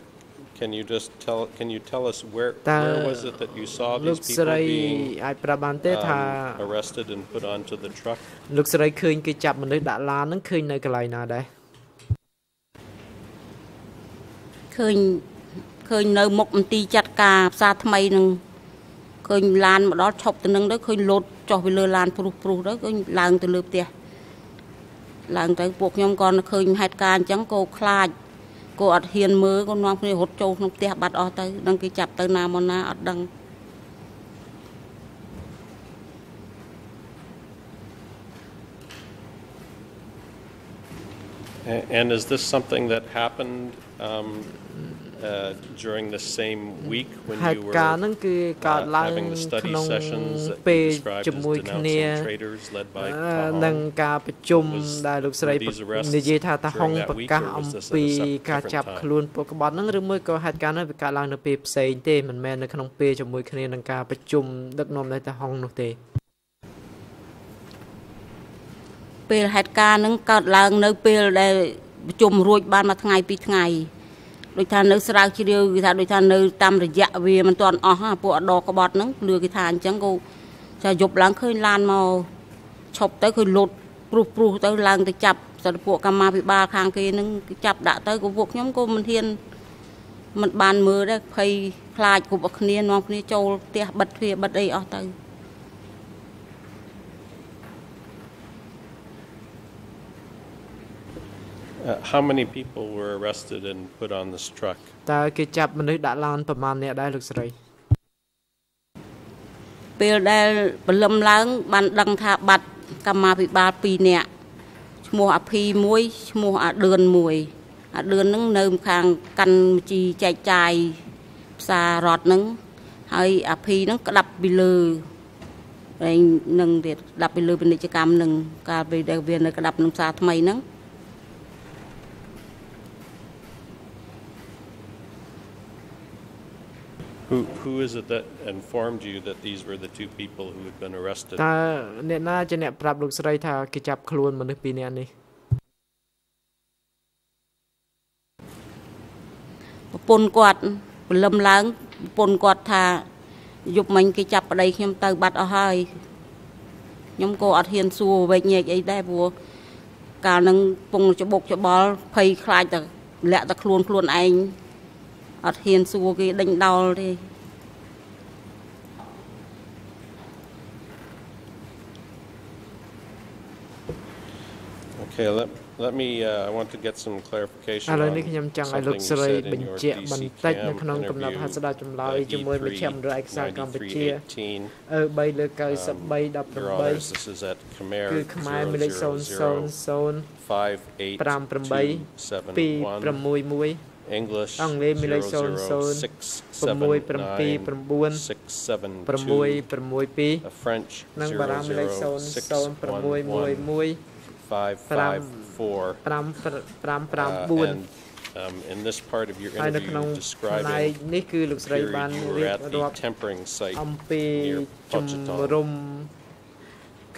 can you just tell, can you tell us where, តើ where was it that you saw លោក these ស្រី people being អាចប្រាប់បានទេថា um, arrested and put onto the truck? លោកស្រីឃើញគេចាប់មនុស្សដាក់ឡានហ្នឹងឃើញនៅកន្លែងណាដែរឃើញឃើញនៅមុខមន្ទីរចាត់ការផ្សារថ្មីនឹងឃើញឡានមកដល់ឈប់ទៅនឹងទៅឃើញលោតចុះពីលើឡានព្រុសព្រុសទៅឃើញឡើងទៅលើផ្ទះឡើងទៅពួកខ្ញុំក៏ឃើញហេតុការណ៍អញ្ចឹងក៏ខ្លាច ក៏អត់ហ៊ានមើលក៏នាំគ្នារត់ចូលក្នុងផ្ទះបាត់អស់ទៅដឹងគេចាប់ទៅណាមកណាអត់ដឹង A- And is this something that happened um, uh, during the same week when ហេតុ you were ការណ៍ហ្នឹងគឺកើត uh, ឡើង having the ខ study ក្នុង sessions that ពេល you described ជាមួយ as គ្នា denouncing traitors led by អឺ Tahong? នឹងការប្រជុំ Was- ដែលលោកស្រី were these arrests និយាយថាតាហុង during that ប្រ week, កាស or was អំ this at a ពី sep- ការ different ចាប់ time? ខ្លួនពួកក្បត់ហ្នឹងឬមួយក៏ហេតុការណ៍ហ្នឹងវាកើតឡើងនៅពេលផ្សេងទេមិនមែននៅក្នុងពេលជាមួយគ្នានឹងការប្រជុំដឹកនាំនៃតាហុងនោះទេពេលហេតុការណ៍ហ្នឹងកើតឡើងនៅពេលដែលប្រជុំរួចបានមួយថ្ងៃពីរថ្ងៃ ដូចថានៅស្រាវជ្រាវគេថាដូចថានៅតាមរយៈវាមិនទាន់អស់ហ่าពួកអដក្បត់ហ្នឹងលឺគេថាអញ្ចឹងក៏ចាយប់ឡើងឃើញឡានមកឈប់ទៅឃើញលោតព្រុសព្រុសទៅឡើងទៅចាប់សត្វពួកកម្មាភិបាលខាងគេហ្នឹងគេចាប់ដាក់ទៅក៏ពួកខ្ញុំក៏មិនហ៊ានមិនបានមើលដែរភ័យខ្លាចគ្រប់អស់គ្នានាំគ្នាចូលផ្ទះបិទទ្វារបិទអីអស់ទៅ How many people were arrested and put on this truck? តើគេចាប់មនុស្សដាក់ឡានប្រមាណអ្នកដែរលោកស្រីពេលដែលព្រលឹមឡើងបានដឹងថាបាត់កម្មាភិបាល2នាក់ឈ្មោះអាភីមួយឈ្មោះអាដឿនមួយអាដឿនហ្នឹងនៅខាងកាន់ជីចែកចាយផ្សាររត់ហ្នឹងហើយអាភីហ្នឹងក្តាប់ពីលើហើយនឹងទៀតក្តាប់ពីលើពាណិជ្ជកម្មហ្នឹងកាលពេលដែលវានៅក្តាប់នឹងផ្សារថ្មីហ្នឹង Who, who is it that informed you that these were the two people who had been arrested? តើអ្នកណាជាអ្នកប្រាប់លោកស្រីថាគេចាប់ខ្លួនមនុស្សពីរនាក់នេះប្រពន្ធគាត់ព្រលឹមឡើងប្រពន្ធគាត់ថាយប់មិញគេចាប់ប្តីខ្ញុំទៅបាត់អស់ហើយខ្ញុំក៏អត់ហ៊ានសួរវែកញែកអីដែរព្រោះកាលហ្នឹងពងច្បុកច្បល់ភ័យខ្លាចតែលាក់តែខ្លួនខ្លួនឯង អត់ហ៊ានសួរគេដេញដោលទេអូខេ let let me uh, I want to get some clarification ឥឡូវនេះខ្ញុំចង់ឲ្យលោកស្រីបញ្ជាក់បន្តិចនៅក្នុងកំណត់ហត្ថស្ដារចម្លើយជាមួយមជ្ឈមណ្ឌលឯកសារកម្ពុជាអឺ3លើ9318 this is at khmer គឺខ្មែរ0000 58271 English អង់គ្លេសមានលេខ00 00 679 662 Uh, French និងបារាំងមានលេខ00 00 554 554 Uh, and um, in this part of your ហើយនៅក្នុង interview ផ្នែក describing នេះគឺលោកស្រី period បាន you រៀ were ប at the រាប់ tempering site អំពី near ជំ Pochettong. រុំ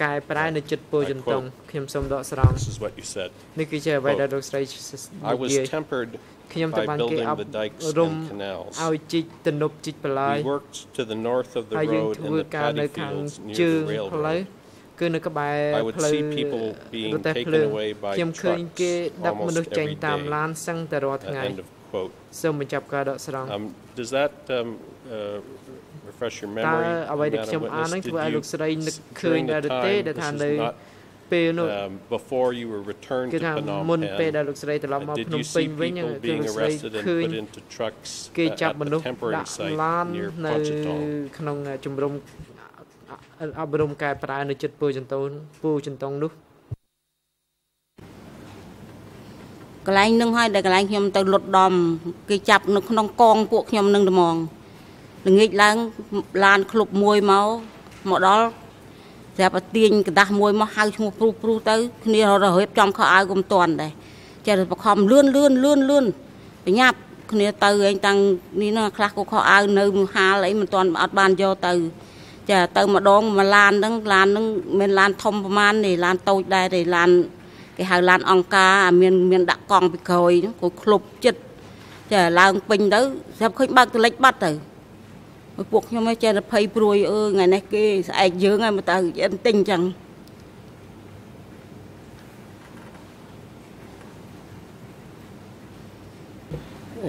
កែប្រែនៅចិត្តពោចន្ទងខ្ញុំសូមដកស្រង់ This is what you said. នេះគឺជាអ្វីដែលលោកស្រី I និ was យាយ tempered ខ្ញុំទៅ by បានគេ building អប់ the dikes រំ and canals. ឲ្យជីកទំនប់ជីកបន្លាយ We worked to the north of the ហើយយើង road ធ្វើ and the ការនៅ paddy ខាង fields near ជើង the ផ្លូវ railroad. គឺនៅក្បែរ I would ផ្លូវ see people being រទេះ taken ភ្លើង away by ខ្ញុំឃើញ trucks គេដឹកមនុស្ស almost ចេញ every តាម day. ឡានសឹងតែរាល់ Uh, ថ្ងៃ End of quote. សូមបញ្ចប់ការដកស្រង់ Um, Does that um, uh, refresh your តើ memory, អ្វីដែល Madam ខ្ញុំអាន Witness? ហ្នឹង Did ធ្វើឲ្យ you, លោកស្រីនឹក s- ឃើញ during ដែរ the ឬទេ time, ដែល this ថា is នៅ not ពេលនោះ um, before you were returned គឺ to ថា Phnom មុនពេលដែល Penh, លោកស្រីត្រឡប់មក uh, ភ្នំ did you ពេញ see វិញហ្នឹង people គឺ being លោកស្រី arrested and ឃើញ put into trucks គេ uh, ចាប់ at មនុ the ស្ស temporary ដាក់ site ឡាន near នៅ Pontchartrain? ក្នុងជំរំអប់រំកែប្រែនៅចិត្តពូចន្ទនពូចន្ទងនោះកន្លែងនឹងហើយដែលកន្លែងខ្ញុំទៅលុតដំគេចាប់នៅក្នុងកងពួកខ្ញុំនឹងត្មងល្ងាចឡើងឡាន ក្លុបមួយមកមកដល់ ស្រាប់តែទាញกระដាស់មួយមកហៅឈ្មោះព្រុសព្រុសទៅគ្នារត់រៀបចំខោអាវក៏មិនតាន់ដែរចេះតែបខំលឿនលឿនលឿនលឿនបញ្ញាប់គ្នាទៅឯងតាំងនេះណាខ្លះក៏ខោអាវនៅហាលអីមិនតាន់អត់បានយកទៅ ចាទៅម្ដងមួយឡានហ្នឹងឡានហ្នឹងមិនឡានធំប្រហែលនេះឡានតូចដែរទេឡានគេហៅឡានអង្ការអាមានមានដាក់កង់ពីក្រោយហ្នឹងក៏ឃ្លុបចិត្តចាឡើងពេញទៅស្រាប់ឃើញបើកតលិចបាត់ទៅហើយ ពួកខ្ញុំឯងចេះតែភ័យព្រួយអើយថ្ងៃនេះគេស្អែកយើងហើយមកទៅអិនទិញអញ្ចឹង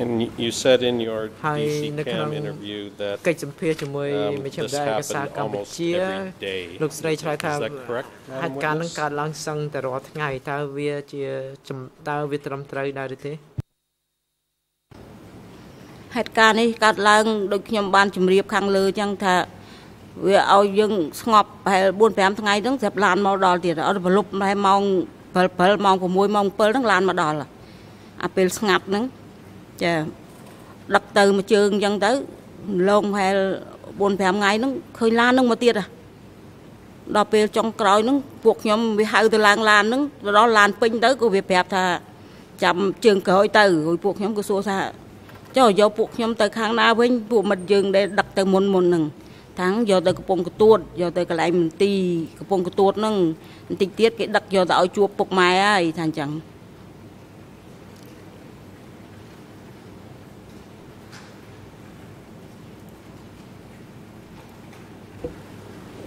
And y- you said in your ហើយ DC នៅក្នុង Cam interview that កិច្ចសម្ភាសជាមួយ um, មជ្ឈម this ណ្ឌលឯកសារ happened កម្ almost ពុជា every day. លោកស្រីឆ្លើយថា Is that correct, ហេតុ Madam ការណ៍ហ្នឹង Witness? កើតឡើងសឹងតែរាល់ថ្ងៃតើវាជាចំតើវាត្រឹមត្រូវដែរឬទេ ហេតុការណ៍នេះកើតឡើងដូចខ្ញុំបានជម្រាបខាងលើអញ្ចឹងថាវាឲ្យយើងស្ងប់ប្រហែល4 5ថ្ងៃហ្នឹងស្រាប់ឡានមកដល់ទៀតអត់ប្រលប់ប្រហែលម៉ោង7 7ម៉ោង6ម៉ោង7ហ្នឹងឡានមកដល់អាពេលស្ងាត់ហ្នឹងចាដឹកទៅមួយជើងអញ្ចឹងទៅលងប្រហែល4 5ថ្ងៃហ្នឹងឃើញឡានហ្នឹងមកទៀតហ่ะដល់ពេលចុងក្រោយហ្នឹងពួកខ្ញុំវាហៅទៅឡើងឡានហ្នឹងទៅដល់ឡានពេញទៅក៏វាប្រាប់ថាចាំជើងក្រោយទៅហើយពួកខ្ញុំក៏សួរថា ចុះយកពួកខ្ញុំទៅខាងណាវិញពួកមិត្តយើងដែលដឹកទៅមុនមុនហ្នឹងថាងយកទៅកំពង់កទួតយកទៅកន្លែងមន្ទីរកំពង់កទួតហ្នឹងបន្តិចទៀតគេដឹកយកទៅឲ្យជួបពុកម៉ែហើយថាអញ្ចឹង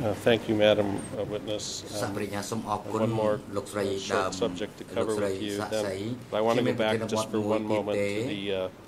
Uh, Thank you, Madam uh, Witness. សា Um, មរិញ្ញាសូមអរគុណ One more លោកស្រីដើ short ម subject to លោក cover ស្រី with you សាក់សី then. But I want to ជា go មានប្រ back ធានប just ទ for មួយ one ទៀត moment ទេ to the uh,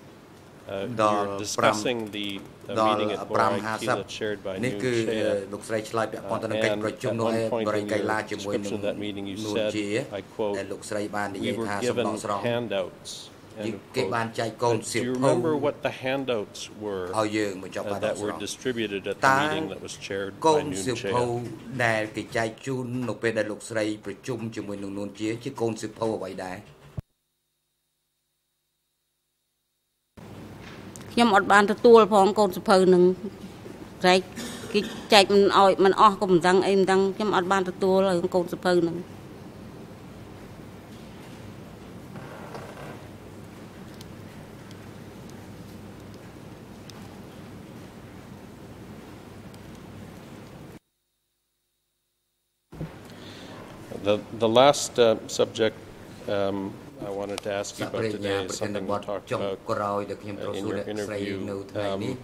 Uh, ដល់ you're discussing the uh, ដល់ meeting at Bora Aquila 550 chaired by នេះ Noon គឺ Shea. លោកស្រីឆ្លើយពាក់ព័ន្ធទៅនឹងកិច្ច And ប្រជុំ at នោះ one ឯ point បរិ in យា your កាជាមួយនឹង description of that meeting, you នួន said, ជា I quote, ដែលលោកស្រីបាននិយា We យ were ថាសំ given ដងស្រង់ handouts. End of គេបាន quote. ចែកកូន Uh, សៀ Do វ you ភៅ remember what the handouts were ឲ្យយើងបញ្ចប់ uh, ការដក that ស្រ were ង់ distributed at the តើ meeting that was chaired កូ by ន Noon សៀវភៅ Shea? ដែលគេចែកជូននៅពេលដែលលោកស្រីប្រជុំជាមួយនឹងនួនជាជាកូនសៀវភៅអ្វីដែរ ខ្ញុំអត់បានទទួលផងកូនសៀវភៅនឹងចែកគេចែកមិនអោយមិនអស់ក៏មិនដឹងអីមិនដឹងខ្ញុំអត់បានទទួលហើយកូនសៀវភៅនឹង The, the last uh, subject um, I wanted to ask ស you ប្រិ about ញ្ញា today ប្រ is ធាន something ប we ទ talked ចុង about. ក្រោយដែលខ្ញុំត្រូវ in សួរ your អ្នកស្រី interview, នៅថ្ងៃនេះ um,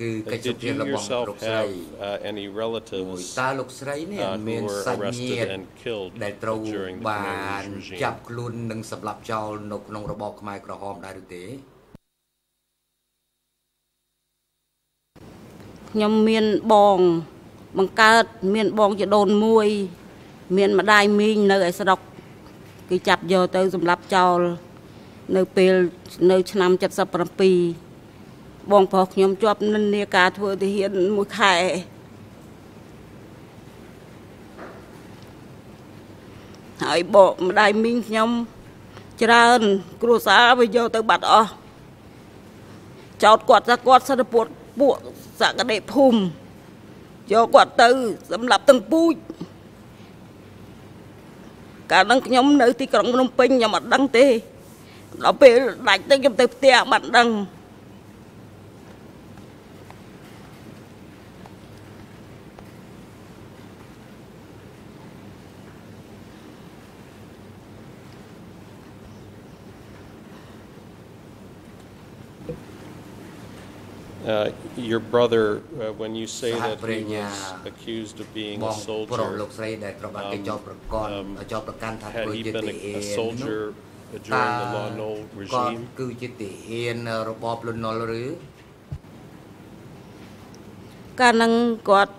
គឺកិច្ច Did សម្ភារ you របស់ yourself លោកស្រី have uh, any មួយ relatives តើលោកស្រីនេះ uh, មាន who were សាច់ញាតិ arrested and killed ដែលត្រូវ during the បាន Khmer ចាប់ regime? ខ្លួននិងសម្លាប់ចោលនៅក្នុងរបបខ្មែរក្រហមដែរឬទេខ្ញុំមានបងបង្កើតមានបងជាដូនមួយ មានម្ដាយមីងនៅឯស្រុក គេចាប់យកទៅសម្លាប់ចោលនៅពេលនៅឆ្នាំ77បងប្រុសខ្ញុំជាប់និន្នាការធ្វើទាហានមួយខែហើយបកម្ដាយមីងខ្ញុំច្រើន គ្រួសារវាយកទៅបាត់អស់ចោតគាត់ថាគាត់សិទ្ធិពុតពួកសក្តិភូមិយកគាត់ទៅសម្រាប់ទាំងពូជ កាលហ្នឹងខ្ញុំនៅទីក្រុងភ្នំពេញខ្ញុំអត់ដឹងទេដល់ពេលដាច់ទៅខ្ញុំទៅផ្ទះបាត់ដឹង Uh, Your brother, uh, when you say សហ that ប្រ he ញ្ញា was accused of being ប a ងប្រុស soldier, លោកស្រីដែលត្រូវបានគេចោទប្រកាន់ um, ចោទប្រកាន់ថា had ធ្វើ he ជា been ទា a ហា a ននោះ soldier តើ during the Law No គាត់ regime? គឺជាទាហានរបបលន់នល់ឬកាលហ្នឹងគាត់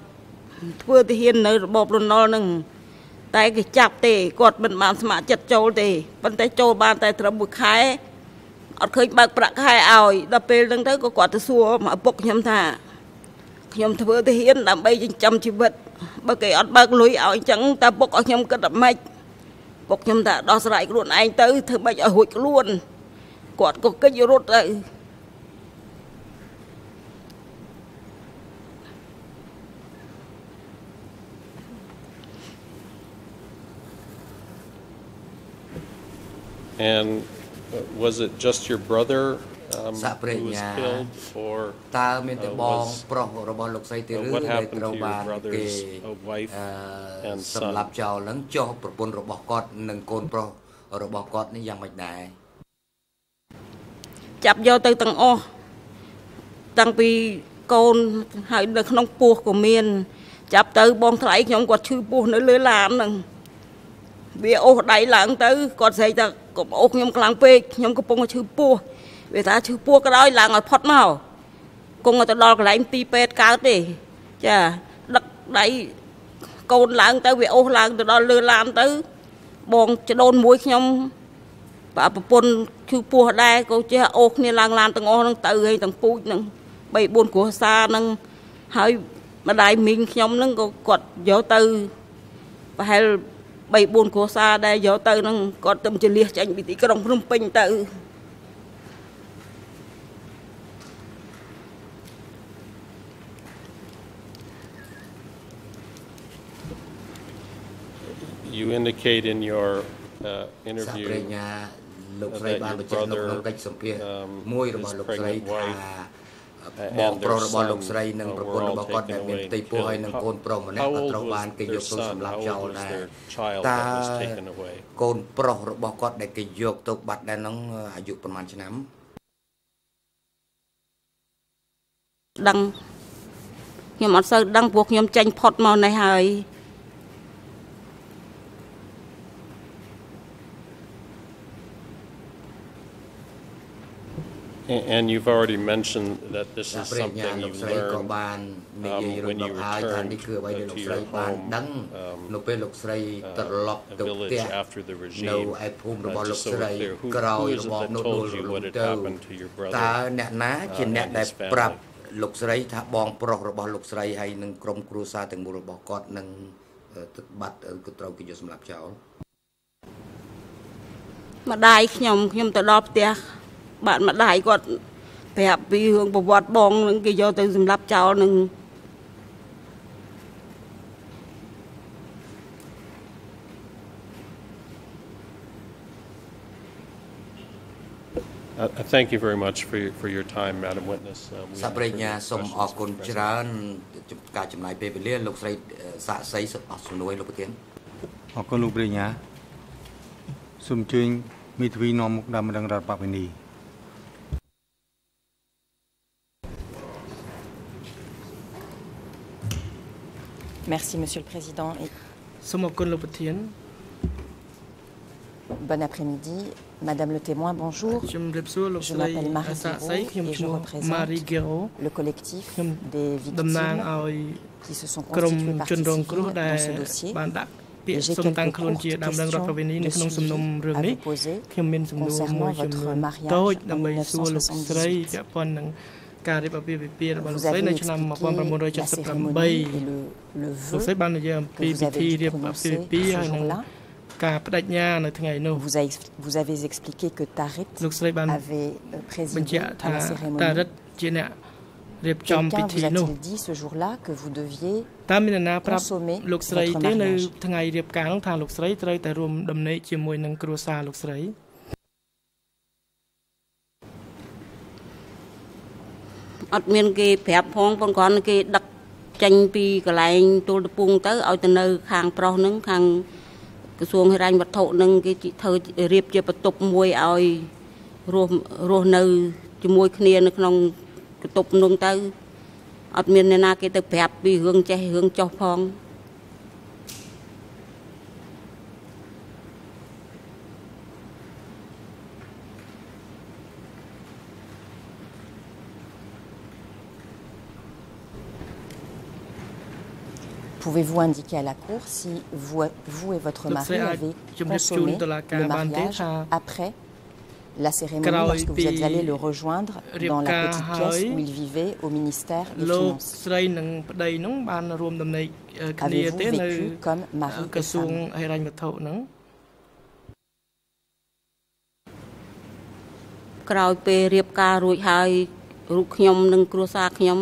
ធ្វើទាហាននៅរបបលន់នល់ហ្នឹងតែគេចាប់ទេគាត់មិនបានស្ម័គ្រចិត្តចូលទេប៉ុន្តែចូលបានតែត្រឹមមួយខែ អត់ឃើញបើកប្រាក់ខែឲ្យដល់ពេលហ្នឹងទៅក៏គាត់ទៅសួរមកឪពុកខ្ញុំថាខ្ញុំធ្វើទាហានដើម្បីចិញ្ចឹមជីវិតបើគេអត់បើកលុយឲ្យអញ្ចឹងតើពុកឲ្យខ្ញុំគិតថាម៉េចពុកខ្ញុំថាដោះស្រាយខ្លួនឯងទៅធ្វើម៉េចឲ្យរួចខ្លួនគាត់ក៏កិច្ចរត់ទៅ And uh, was it just your brother um, សហប្រ who was ញ្ញា killed, or តើមានតែ Uh, បង was- ប្រុសរបស់លោកស្រីទេ uh, ឬ what ដែល happened ត្រូវ to your បានគេ brother's uh, wife អឺ and សម្រាប់ son? ចោលហ្នឹងចុះប្រពន្ធរបស់គាត់និងកូនប្រុសរបស់គាត់នេះយ៉ាងម៉េចដែរចាប់យកទៅទាំងអស់តាំងពីកូនហើយនៅក្នុងពោះក៏មាន ចាប់ទៅបងថ្លៃខ្ញុំគាត់ឈឺពោះនៅលើឡានហ្នឹង វាអូសដៃឡើងទៅគាត់ស្រែកថាកុំអូសខ្ញុំខ្លាំងពេកខ្ញុំកំពុងតែឈឺពោះវាថាឈឺពោះក៏ដោយឡើងឲ្យផុតមកគង់ទៅដល់កន្លែងទីពេទ្យកើតទេចាដឹកដៃកូនឡើងទៅវាអូសឡើងទៅដល់លើឡានទៅ បងចដូនមួយខ្ញុំបើប្រពន្ធឈឺពោះដែរក៏ចេះអូសគ្នាឡើងឡានទាំងអស់ហ្នឹងទៅហើយទាំងពូជហ្នឹង3 4គ្រួសារហ្នឹងហើយម្ដាយមីងខ្ញុំហ្នឹងក៏គាត់យកទៅប្រហែល 3 4គ្រួសារដែរយកទៅហ្នឹងគាត់ទៅជលះចេញពីទីក្រុងភ្នំពេញទៅ You indicate in your uh, សហប្រ interview ញ្ញាលោកស្រី that បាន your បញ្ជាក់នៅក្នុង brother, កិច្ចសម្ភាសន៍ um, មួយរបស់ his លោកស្រី pregnant ថា wife, ប and ងប្រុស their របស់លោក son, ស្រីនិង uh, ប្រ were ពន្ធ all របស់គាត់ taken ដែលមាន away ផ្ទៃ and ពោះហើយ killed. និង How- កូនប្រុសម្នាក់ how ក៏ old ត្រូវបាន was គេយក their ទៅ son? សម្លាប់ How ចោល old was ដែរ their child តើ that was taken away? កូនប្រុសរបស់គាត់ដែលគេយកទៅបាត់ដែរហ្នឹងអាយុប្រហែលឆ្នាំដឹងខ្ញុំអត់សូវដឹងព្រោះខ្ញុំចេញផុតមកនេះហើយ And you've already mentioned that this សហ is ប្រញ្ញា something លោក you ស្រីក៏ learned បាននិយាយ um, រឿង when ដ you កហើយថា returned នេះគឺអ្វីដែល uh, លោក to ស្រី your បាន home ដឹង um, នៅពេលលោកស្រី uh, ត្រឡប់ a ទៅផ្ទះ village after the នៅ regime. ឯភូមិ Uh, របស់លោក just so ស្រី we're clear, who, ក្រោ who យ is រ it បប that នោះដួល told you រលំ what had ទៅ happened to your តើ brother? អ្នកណាជា uh, អ្នក and ដែល his family? ប្រាប់លោកស្រីថាបងប្រុសរបស់លោកស្រីហើយនឹងក្រុមគ្រួសារទាំងមូលរបស់គាត់នឹងអឺទឹកបាត់អឺក៏ត្រូវគេយកសម្លាប់ចោលម្ដាយខ្ញុំខ្ញុំទៅដល់ផ្ទះ បាទម្ដាយគាត់ប្រាប់ពីរឿងប្រវត្តិបងនឹងគេយកទៅសម្លាប់ចោលនឹង Uh, uh, Thank you very much for your, for your time, Madam Witness. Uh, we សហ have ប្រ further ញ្ញាសូមអរ questions គុណ for the ច្រើនការចំណាយពេលវេលាលោកស្រីអឺសាក់សីអស់សំណួរលោកប្រធានអរគុណលោកប្រញ្ញាសូមអញ្ជើញមេធាវីនាំមុខដើមម្ដងរដ្ឋបវេនី Merci, Monsieur le Président. Et... Bon après-midi. Madame le témoin, bonjour. Je m'appelle Marie Guéraud et je représente le collectif des victimes qui se sont constituées parties dans ce dossier. J'ai quelques courtes questions de suivi à vous poser concernant votre mariage en 1976. កស្រី1978ពាក់ព័ន្ធនឹងការរៀបអាពាហ៍ពិពាហ៍របស់លោក Vous ស្រី avez នៅឆ្នាំ expliqué la cérémonie et le, le 1978លោក vœu ស្រីបាននិយាយអំ que ពី vous ពិ avez ធី dû រៀបអាពាហ៍ prononcer ពិពាហ៍ ce ហើយនឹង jour-là ការបដិញ្ញានៅថ្ងៃនោះ Vous, avez, vous avez expliqué que Tarit លោកស្រីបាន avait euh, បញ្ présidé ជាក់ à ថា la តា cérémonie. រិតជាអ្នករៀបចំពិ Quelqu'un ធី vous នោះ a-t-il dit ce jour-là que vous deviez តើមាននរណាប្រាប់ consommer លោកស្រី votre ទេនៅ mariage ថ្ងៃរៀបការនោះថាលោកស្រីត្រូវតែរួមដំណេកជាមួយនឹងគ្រួសារលោកស្រី អត់មានគេប្រាប់ផងប៉ុន្តែគ្រាន់តែគេដឹកចេញពីកន្លែងទូលតពងទៅឲ្យទៅនៅ ខាងប្រុសហ្នឹងខាងក្រសួងហិរញ្ញវត្ថុហ្នឹងគេធ្វើរៀបជាបន្ទប់មួយឲ្យរស់រស់នៅជាមួយគ្នានៅក្នុងបន្ទប់នោះទៅអត់មានអ្នកណាគេទៅប្រាប់ពីរឿងចេះរឿងចោះផង Pouvez-vous indiquer à la Cour si vous, vous et votre Donc, mari c'est à- avez je me consommé retourne de la le Caravane mariage Teta. après la cérémonie Krau lorsque vous êtes pi allé le rejoindre dans la Ripka petite pièce Hai. où il vivait au ministère des លោក Finances ស្រីនិងប្តីនោះបានរួមដំណេកអឺគ្នា Avez-vous ទេនៅ vécu comme mari ក្រ et សួង femme ហិរញ្ញវត្ថុហ្នឹង ក្រោយពេលរៀបការរួចហើយរូបខ្ញុំនិងគ្រួសារខ្ញុំ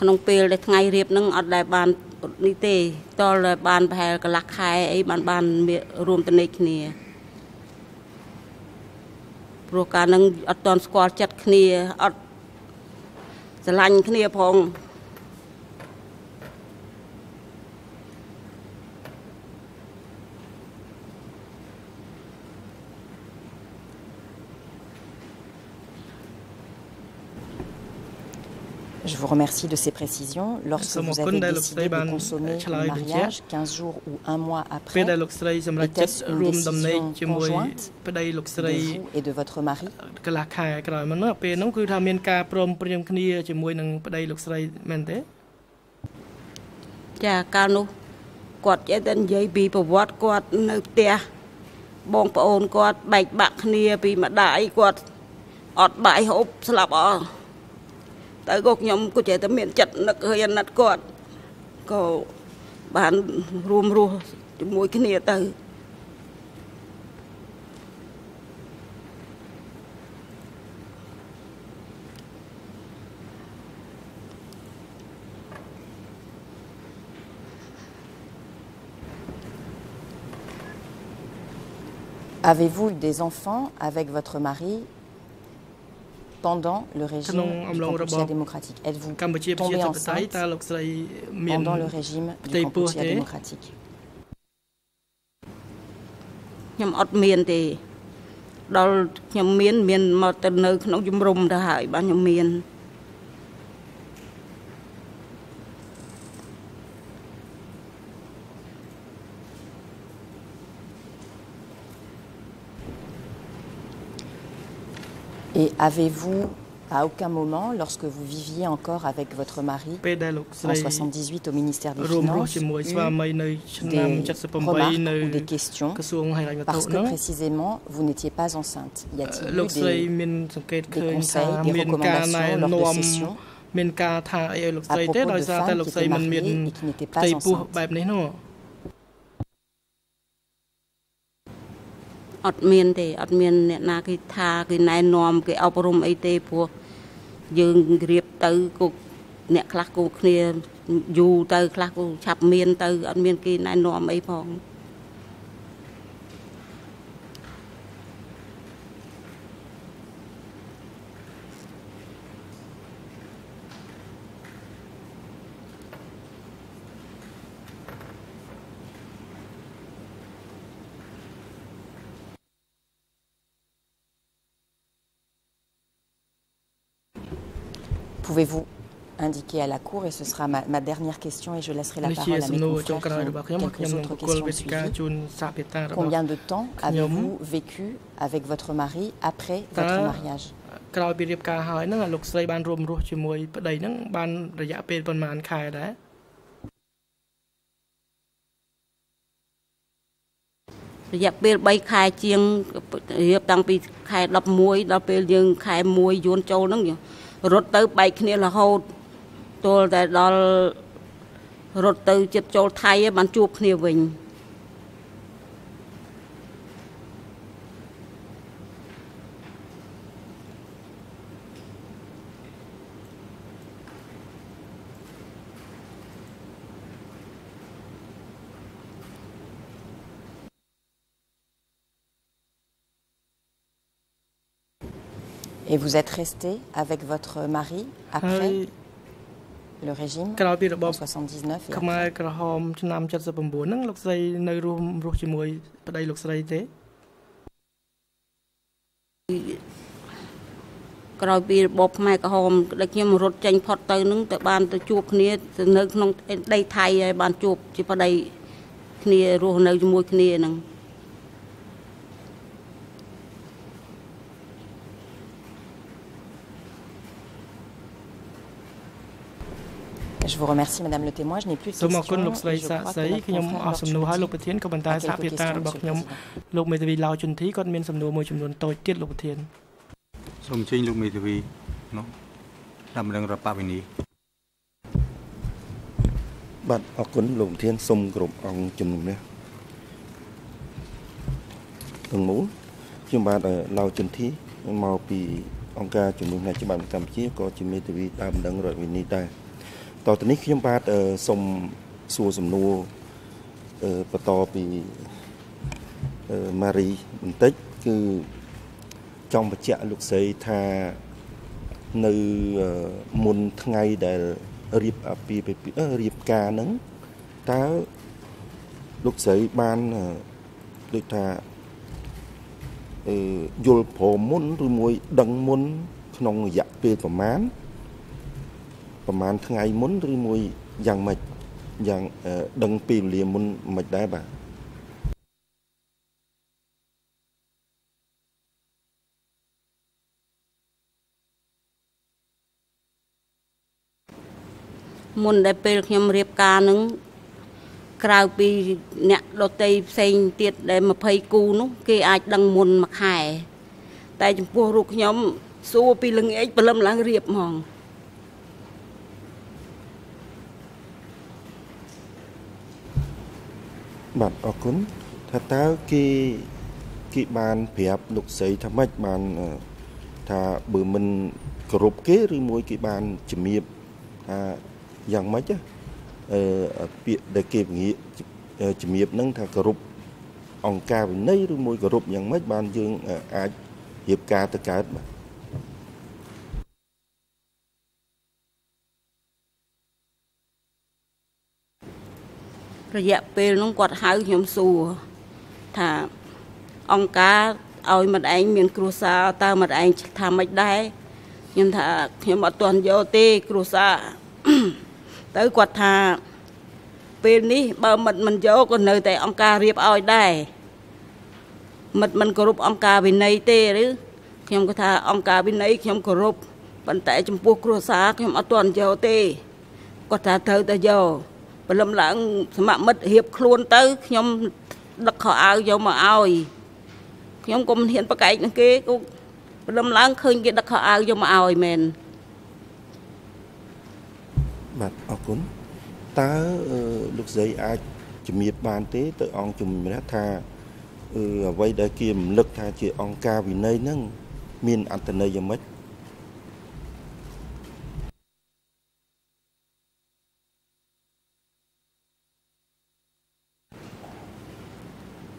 ក្នុងពេលដែលថ្ងៃរៀបហ្នឹងអត់ដែលបាន នេះទេតលតែបានប្រហែលកន្លះខែអីបានបានមានរួមតនេកគ្នាព្រោះការហ្នឹងអត់តន់ស្គាល់ចិត្តគ្នាអត់ស្រឡាញ់គ្នាផង vous remercie de ces précisions. Lorsque Ça vous m'en avez connaît, le décidé de Stéban consommer Chalai le Bentia. mariage 15 jours ou un mois ពេល après, ដែលលោកស្រីសម្រេចចិត្ត Était-ce une រួមដំណេក décision ជាមួយ conjointe ប្តីលោកស្ de រី vous et de votre mari កន្លះខែក្រោយមកនោះពេលហ្នឹងគឺថាមានការព្រមព្រៀងគ្នាជាមួយនឹងប្តីលោកស្រីមែនទេចាកាលនោះគាត់ចេះតែនិយាយពីប្រវត្តិគាត់នៅផ្ទះបងប្អូនគាត់បែកបាក់គ្នាពីម្ដាយគាត់អត់បាយហូបស្លាប់អស់ តែក៏ខ្ញុំក៏ចេះតែមានចិត្តនឹកហើយអាណិតគាត់ក៏បានរួមរស់ជាមួយគ្នាទៅ Avez-vous eu des enfants avec votre mari pendant le régime Non, du Amlong Kampuchea Rabab. démocratique Êtes-vous កម្ពុជាប្រជា tombé ធិបតេយ្យ enceinte តើលោកស្រីមាន pendant le régime ផ្ du ទៃពោះ Kampuchea ទេ démocratique ខ្ញុំអត់មានទេដល់ខ្ញុំមាន មានមកទៅនៅក្នុងជំរំទៅហើយបានខ្ញុំមាន Et avez-vous, à aucun moment, lorsque vous viviez encore avec votre mari en 78 au ministère des Finances, eu des remarques ou des questions parce que précisément vous n'étiez pas enceinte. Y a-t-il eu des, des conseils, des recommandations lors de sessions à propos de femmes qui étaient mariées et qui n'étaient pas enceintes. អត់មានទេអត់មានអ្នកណាគេថាគេណែនាំគេអប់រំអីទេព្រោះយើងរៀបទៅក៏អ្នកខ្លះក៏គ្នាយូរទៅខ្លះក៏ឆាប់មានទៅអត់មានគេណែនាំអីផង Pouvez-vous indiquer à la Cour, et ce sera ma, ma dernière question, et je laisserai la នេះជា parole à សំ mes ណួរចុង confrères ក្រោយ qui របស់ ont ខ្ញុំខ្ញុំ quelques នឹង autres បកគល questions វេទិកា suivies. ជូនសហភាតារបស់ Combien de temps Knyom. avez-vous vécu avec votre mari après votre Ta- mariage ក្រោយពីរៀបការហើយហ្នឹងលោកស្រីបានរួមរស់ជាមួយប្តីហ្នឹងបានរយៈពេលប្រហែលខែដែរ រយៈពេល3ខែជាងរៀបតាំងពីខែ11ដល់ពេលយើងខែ1យួនចូលហ្នឹងយើង រត់ទៅបែកគ្នារហូតទល់តែដល់រត់ទៅចិត្តចូលថៃឯងបានជួបគ្នាវិញ Et vous êtes resté avec votre mari ហើយ après le régime ក្រោយពីរបប en 79 et ខ្មែរ après ក្រហមឆ្នាំ79ហ្នឹងលោកស្រីនៅរួមរស់ជាមួយប្តីលោកស្រីទេក្រោយពីរបបខ្មែរក្រហមដែលខ្ញុំរត់ចេញផុតទៅនឹងទៅបានទៅជួបគ្នាទៅនៅក្នុងដីថៃហើយបានជួបជាប្តីគ្នារស់នៅជាមួយគ្នាហ្នឹង Je vous remercie Madame le témoin, je n'ai plus de សូមអរគុណ questions. លោកស្រី et je សាក crois សី que notre ខ្ញុំ confrère អស់សំណួរហើយលោក Georges ប្រធានក៏ប៉ុន្តែ a សហ quelques ភាពតា questions, របស់ Monsieur ខ្ញុំ le Président. លោកមេធាវីឡាវជុនធីគាត់មានសំណួរមួយចំនួនតូចទៀតលោកប្រធានសូមអញ្ជើញលោកមេធាវីនោះតាមរងរដ្ឋបវិនីបាទអរគុណលោកប្រធានសូមគោរពអង្គជំនុំនេះទាំងមូលខ្ញុំបាទឡៅចន្ទធីមកពីអង្គការជំនុំផ្នែកច្បាប់កម្ពុជាក៏ជាមេធាវីដើមដឹងរដ្ឋវិនីដែរ តទៅនេះខ្ញុំបាទសូមសួរសំណួរអឺបន្តពីអឺម៉ារីបន្តិចគឺចង់បញ្ជាក់លោកស្រីថានៅអឺមុនថ្ងៃដែលរៀបអាពាហ៍ពិពាហ៍អឺរៀបការហ្នឹងតើលោកស្រីបានអឺដូចថាអឺយល់ព្រមមុនឬមួយដឹងមុនក្នុងរយៈពេលប្រមាណ ប្រមាណថ្ងៃមុនឬមួយយ៉ាងម៉េចយ៉ាងអឺដឹងពេលវេលាមុនមិនដែរបាទមុនដែលពេលខ្ញុំរៀបការនឹងក្រៅពីអ្នកដតីផ្សេងទៀតដែល20គូនោះគេអាចដឹងមុនមួយខែតែចំពោះរូបខ្ញុំសួរពីល្ងាចព្រលឹមឡើងរៀបហ្មង បាទអរគុណថាតើគេគេបានប្រាប់លោកស្រីថាម៉េចបានអឺថាបើមិនគោរពគេឬមួយគេបានជំរាបថាយ៉ាងម៉េចណាអឺពាក្យដែលគេពងាកជំរាបហ្នឹងថាគោរពអង្គការវិន័យឬមួយគោរពយ៉ាងម៉េចបានយើងអឺអាចរៀបការទៅកើតបាទ រយៈពេលនោះគាត់ហៅខ្ញុំសួរថាអង្គការឲ្យម្ដាយមានគ្រួសារតើម្ដាយថាម៉េចដែរខ្ញុំថាខ្ញុំអត់ទាន់យកទេគ្រួសារទៅគាត់ថាពេលនេះបើមិត្តមិនយកក៏នៅតែអង្គការរៀបឲ្យដែរមិត្តមិនគោរពអង្គការវិន័យទេឬខ្ញុំក៏ថាអង្គការវិន័យខ្ញុំគោរពប៉ុន្តែចំពោះគ្រួសារខ្ញុំអត់ទាន់យកទេគាត់ថាត្រូវតែយក ព្រលឹមឡើងសមមិត្តរៀបខ្លួនទៅខ្ញុំដឹកខោអាវយកមកឲ្យខ្ញុំក៏មិនហ៊ានប្រកែកនឹងគេក៏ព្រលឹមឡើងឃើញគេដឹកខោអាវយកមកឲ្យមែនបាទអរគុណតើអឺលោកស្រីអាចជំរាបបានទេ ទៅអង្គជំរះថាអឺអ្វីដែលគេរំលឹកថាជាអង្គការវិន័យហ្នឹងមានអត្តន័យយ៉ាងម៉េច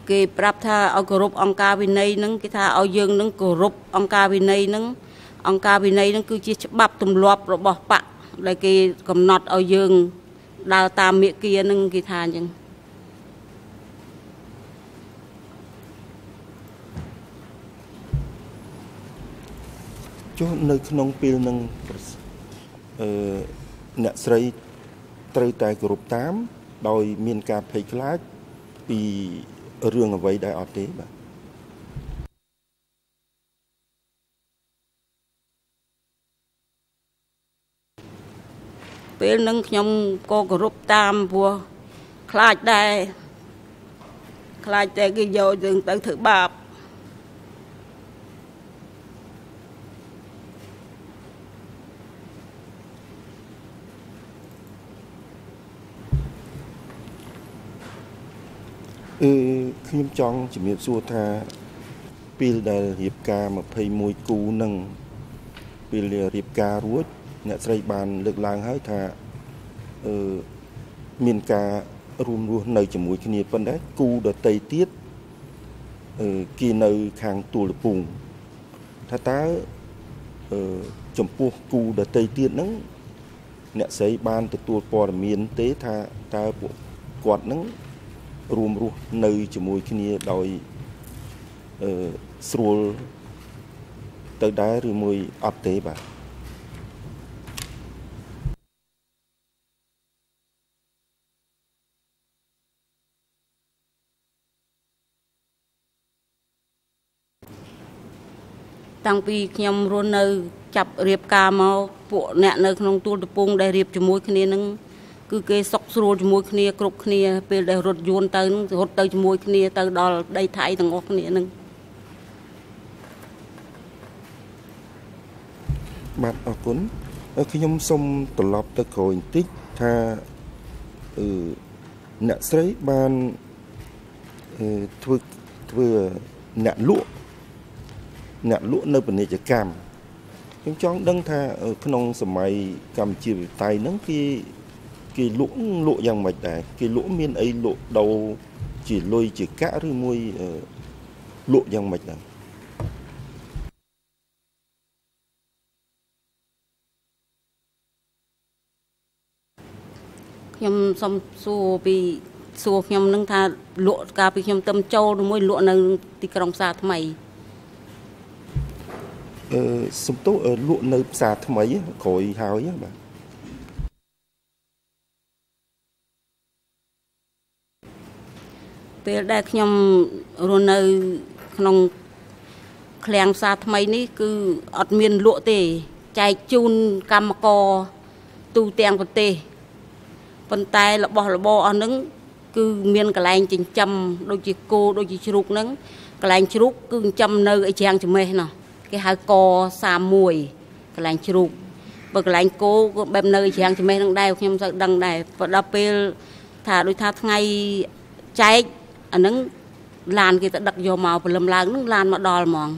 គេប្រាប់ថាឲ្យគោរពអង្គការវិន័យហ្នឹងគេថាឲ្យយើងនឹងគោរពអង្គការវិន័យហ្នឹងអង្គការវិន័យហ្នឹងគឺជាច្បាប់ទម្លាប់របស់បកដែលគេកំណត់ឲ្យយើងដើរតាមមេគាហ្នឹងគេថាអញ្ចឹងចុះនៅក្នុងពេលហ្នឹងប្រសិអឺអ្នកស្រីត្រូវតែគោរពតាម ដោយ មានការភ័យខ្លាចពី រឿងអ្វីដែរអត់ទេបាទពេលហ្នឹងខ្ញុំក៏គោរពតាមព្រោះខ្លាចដែរខ្លាចតែគេយកយើងទៅធ្វើបាប អឺខ្ញុំចង់ជំរាបសួរថាពេលដែលរៀបការ21គូហ្នឹងពេលរៀបការរួចអ្នកស្រីបានលើកឡើងហើយថាអឺមានការរួមរស់នៅជាមួយគ្នាប៉ុន្តែគូដតីទៀតអឺគេនៅខាងទួលលពងថាតើអឺចំពោះគូដតីទៀតហ្នឹងអ្នកស្រីបានទទួលព័ត៌មានទេថាតើពួកគាត់ហ្នឹង រួមរស់នៅជាមួយគ្នាដោយអឺស្រួលទៅដែរឬមួយអត់ទេបាទតាំងពីខ្ញុំរស់នៅ ចាប់រៀបការមកពួកអ្នកនៅក្នុងទួលតពងដែលរៀបជាមួយគ្នានឹង គឺគេសុកស្រួលជាមួយគ្នាគ្រប់គ្នា ពេលដែលរត់យួនទៅនឹងរត់ទៅជាមួយគ្នាទៅដល់ដីថៃទាំងអស់គ្នានឹងបាទអរគុណខ្ញុំសូមត្រឡប់ទៅក្រោយបន្តិចថាអឺអ្នកស្រីបានអឺធ្វើធ្វើអ្នកលក់អ្នកលក់នៅពាណិជ្ជកម្មខ្ញុំចង់ដឹងថាក្នុងសម័យកម្ពុជាវិត័យហ្នឹងគេ គេលក់លក់យ៉ាងម៉េចដែរគេលក់មានអីលក់ដូរជាលុយជាកាក់ឬមួយលក់យ៉ាងម៉េចដែរខ្ញុំសុំសួរពីសួរខ្ញុំនឹងថាលក់កាលពីខ្ញុំទៅចូលមួយលក់នៅទីក្រុងផ្សារថ្មីអឺសំទោលក់នៅផ្សារថ្មីក្រោយហើយបាទ ពេលដែលខ្ញុំរស់នៅក្នុងឃ្លាំងផ្សារថ្មីនេះគឺអត់មានលក់ទេចែកជូនកម្មករទូទាំងប្រទេសប៉ុន្តែរបស់របរអស់ហ្នឹងគឺមានកន្លែងចិញ្ចឹមដូចជាគោដូចជាជ្រូកហ្នឹងកន្លែងជ្រូកគឺចិញ្ចឹមនៅឯច្រាំងច្មេះណោះគេហៅក31កន្លែងជ្រូកបើកន្លែងគោក៏បែបនៅច្រាំងច្មេះនឹងដែរខ្ញុំទៅដឹងដែរដល់ពេលថាដូចថាថ្ងៃចែក អាហ្នឹងឡានគេទៅដឹកយកមកព្រលឹមឡើងហ្នឹងឡានមកដល់ហ្មង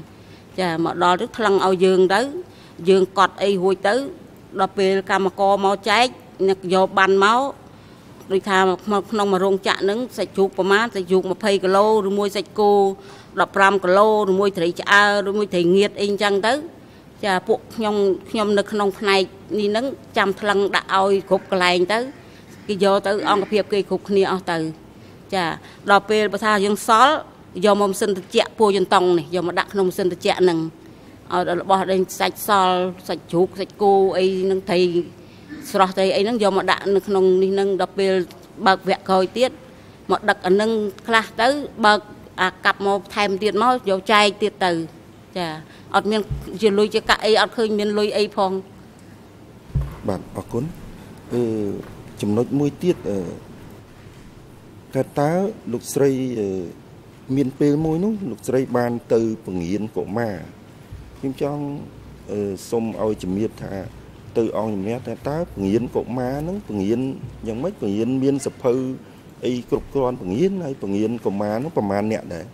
ចាមកដល់ទៅថ្លឹងឲ្យយើងទៅយើងកត់អីរួចទៅដល់ពេលកម្មករមកចែកអ្នកយកបានមកដូចថាក្នុងមួយរោងចក្រហ្នឹងសាច់ជ្រូកប្រមាណសាច់ជ្រូក20គីឡូឬមួយសាច់គោ15គីឡូឬមួយត្រីឆ្អើឬមួយត្រីងៀតអីអញ្ចឹងទៅចាពួកខ្ញុំខ្ញុំនៅក្នុងផ្នែកនេះហ្នឹងចាំថ្លឹងដាក់ឲ្យគ្រប់កន្លែងទៅគេយកទៅអង្គភាពគេគ្រប់គ្នាអស់ទៅ ចាដល់ពេលបើថាយើងសល់យកមកម៉ាស៊ីនត្រជាក់ពួរយន្តងនេះយកមកដាក់ក្នុងម៉ាស៊ីនត្រជាក់ហ្នឹងឲ្យរបស់ដេញសាច់សល់សាច់ជ្រូកសាច់គោអីហ្នឹងត្រីស្រស់ត្រីអីហ្នឹងយកមកដាក់នៅក្នុងនេះហ្នឹងដល់ពេលបើកវគ្គក្រោយទៀតមកដឹកអានឹងខ្លះទៅបើកអាកាប់មកថែមទៀតមកយកចែកទៀតទៅ ចាអត់មានជាលុយជាកាក់អីអត់ឃើញមានលុយអីផងបាទអរគុណគឺចំណុចមួយទៀតអឺ តើតើលោកស្រីមានពេលមួយនោះលោកស្រីបានទៅពងៀនកុមារខ្ញុំចង់សុំឲ្យជំរាបថា ទៅអង្គជំនះថាតើពងៀនកុមារហ្នឹងពងៀនយ៉ាងម៉េចពងៀនមានសភៅអីគ្រប់គ្រាន់ពងៀនហើយពងៀនកុមារហ្នឹងប្រហែលអ្នកដែរ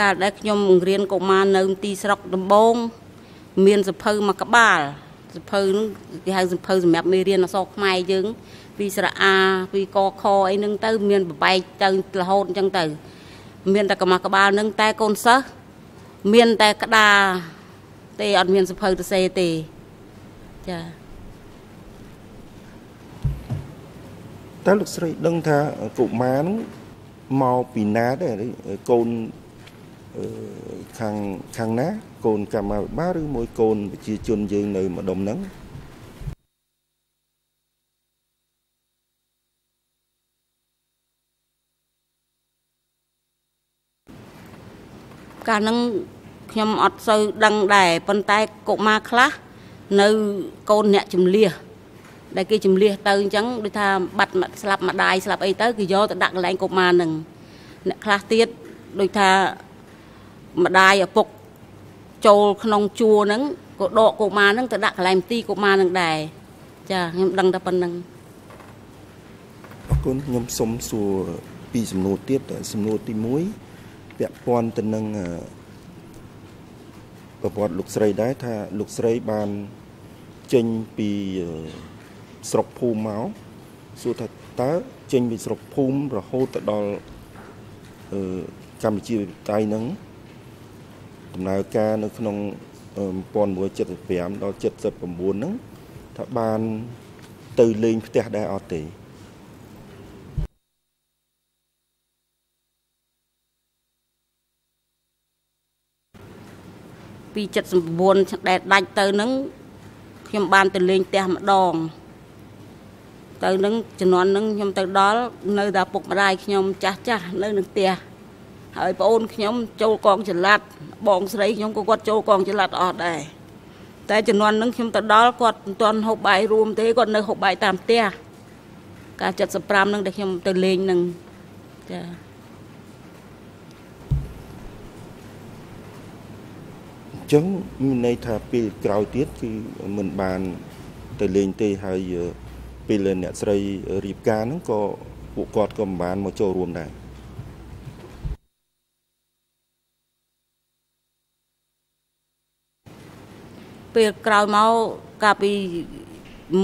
កាលដែលខ្ញុំបង្រៀនកុមារនៅទីស្រុកដំបង មានសភៅមួយក្បាលសភៅហ្នឹងគេហៅសភៅសម្រាប់មេរៀនអក្សរខ្មែរយើង ពីស្រៈអាពីកខអីហ្នឹងទៅ មានបបែកទៅរហូតអញ្ចឹងទៅ មានតែកម្មាក្បាលហ្នឹងតែកូនសិស្សមានតែក្តារទេអត់មានសភៅទៅសេទេចាតើលោកស្រីដឹងថាកុមារហ្នឹងមកពីណាដែរកូនខាងខាងណា កូនកម្មាភិបាលឬមួយកូនប្រជាជនយើងនៅម្ដុំហ្នឹងកាលហ្នឹងខ្ញុំអត់សូវដឹងដែរប៉ុន្តែកុមារខ្លះនៅកូនអ្នកជំលះដែលគេជំលះទៅអញ្ចឹងដូចថាបាត់ស្លាប់ម្ដាយស្លាប់អីទៅគេយកទៅដាក់កន្លែងកុមារហ្នឹងអ្នកខ្លះទៀតដូចថាម្ដាយឪពុក ចូលក្នុងជួរហ្នឹងក៏ដកកុមារហ្នឹងទៅដាក់កន្លែងទីកុមារហ្នឹងដែរចាខ្ញុំដឹងតែប៉ុណ្្នឹងអរគុណខ្ញុំសុំសួរពីសំណួរទៀតសំណួរទី1ពាក់ព័ន្ធទៅនឹងប្រវត្តិលោកស្រីដែរថាលោកស្រីបានចេញពីស្រុកភូមិមកសួរថាតើចេញពីស្រុកភូមិរហូតទៅដល់កម្ពុជាវិទ្យាហ្នឹង ដំណើរការនៅក្នុង1975ដល់79ហ្នឹងថាបានទៅលេងផ្ទះដែរអត់ទេពី79ដែលដាច់ទៅនឹងខ្ញុំបានទៅលេងផ្ទះម្ដង ទៅនឹងជំនាន់នឹងខ្ញុំទៅដល់នៅតែពុកម្ដាយខ្ញុំចាស់ចាស់នៅនឹងផ្ទះ ហើយប្អូនខ្ញុំចូលកងចល័តបងស្រីខ្ញុំក៏គាត់ចូលកងចល័តអស់ដែរតែជំនាន់នឹងខ្ញុំទៅដល់គាត់មិនទាន់ហូបបាយរួមទេគាត់នៅហូបបាយតាមផ្ទះការ75នឹងដែលខ្ញុំទៅលេងនឹងចាអញ្ចឹងមានន័យថាពេលក្រោយទៀតគឺមិនបានទៅលេងទេហើយពេលអ្នកស្រីរៀបការហ្នឹងក៏ពួកគាត់ក៏មិនបានមកចូលរួមដែរ ពេលក្រោយមកកាលពី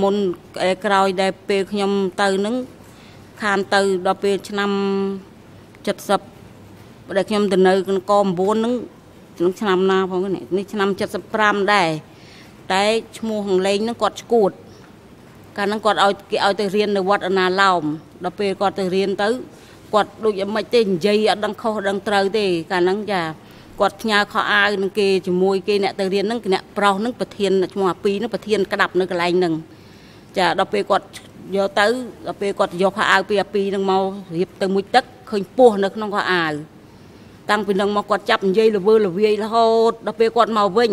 មុនក្រោយដែលពេលខ្ញុំទៅនឹងខានទៅដល់ពេលឆ្នាំ70ដែលខ្ញុំទៅនៅក9ហ្នឹងក្នុងឆ្នាំណាផងនេះឆ្នាំ75ដែរតែឈ្មោះហងលេងហ្នឹងគាត់ឈួតកាលហ្នឹងគាត់ឲ្យគេឲ្យទៅរៀននៅវត្តអណាឡោមដល់ពេលគាត់ទៅរៀនទៅគាត់ដូចយ៉ាងម៉េចទេនិយាយអត់ដឹងខុសដឹងត្រូវទេកាលហ្នឹងចា គាត់ផ្ញើខោអាវនឹងគេជាមួយគេអ្នកទៅរៀនហ្នឹងអ្នកប្រុសហ្នឹងប្រធានឈ្មោះអាពីហ្នឹងប្រធានក្តាប់នៅកន្លែងហ្នឹងចាដល់ពេលគាត់យកទៅដល់ពេលគាត់យកខោអាវពីអាពីហ្នឹងមករៀបទៅមួយទឹកឃើញពោះនៅក្នុងខោអាវតាំងពីនឹងមកគាត់ចាប់និយាយលវើលវាយរហូតដល់ពេលគាត់មកវិញ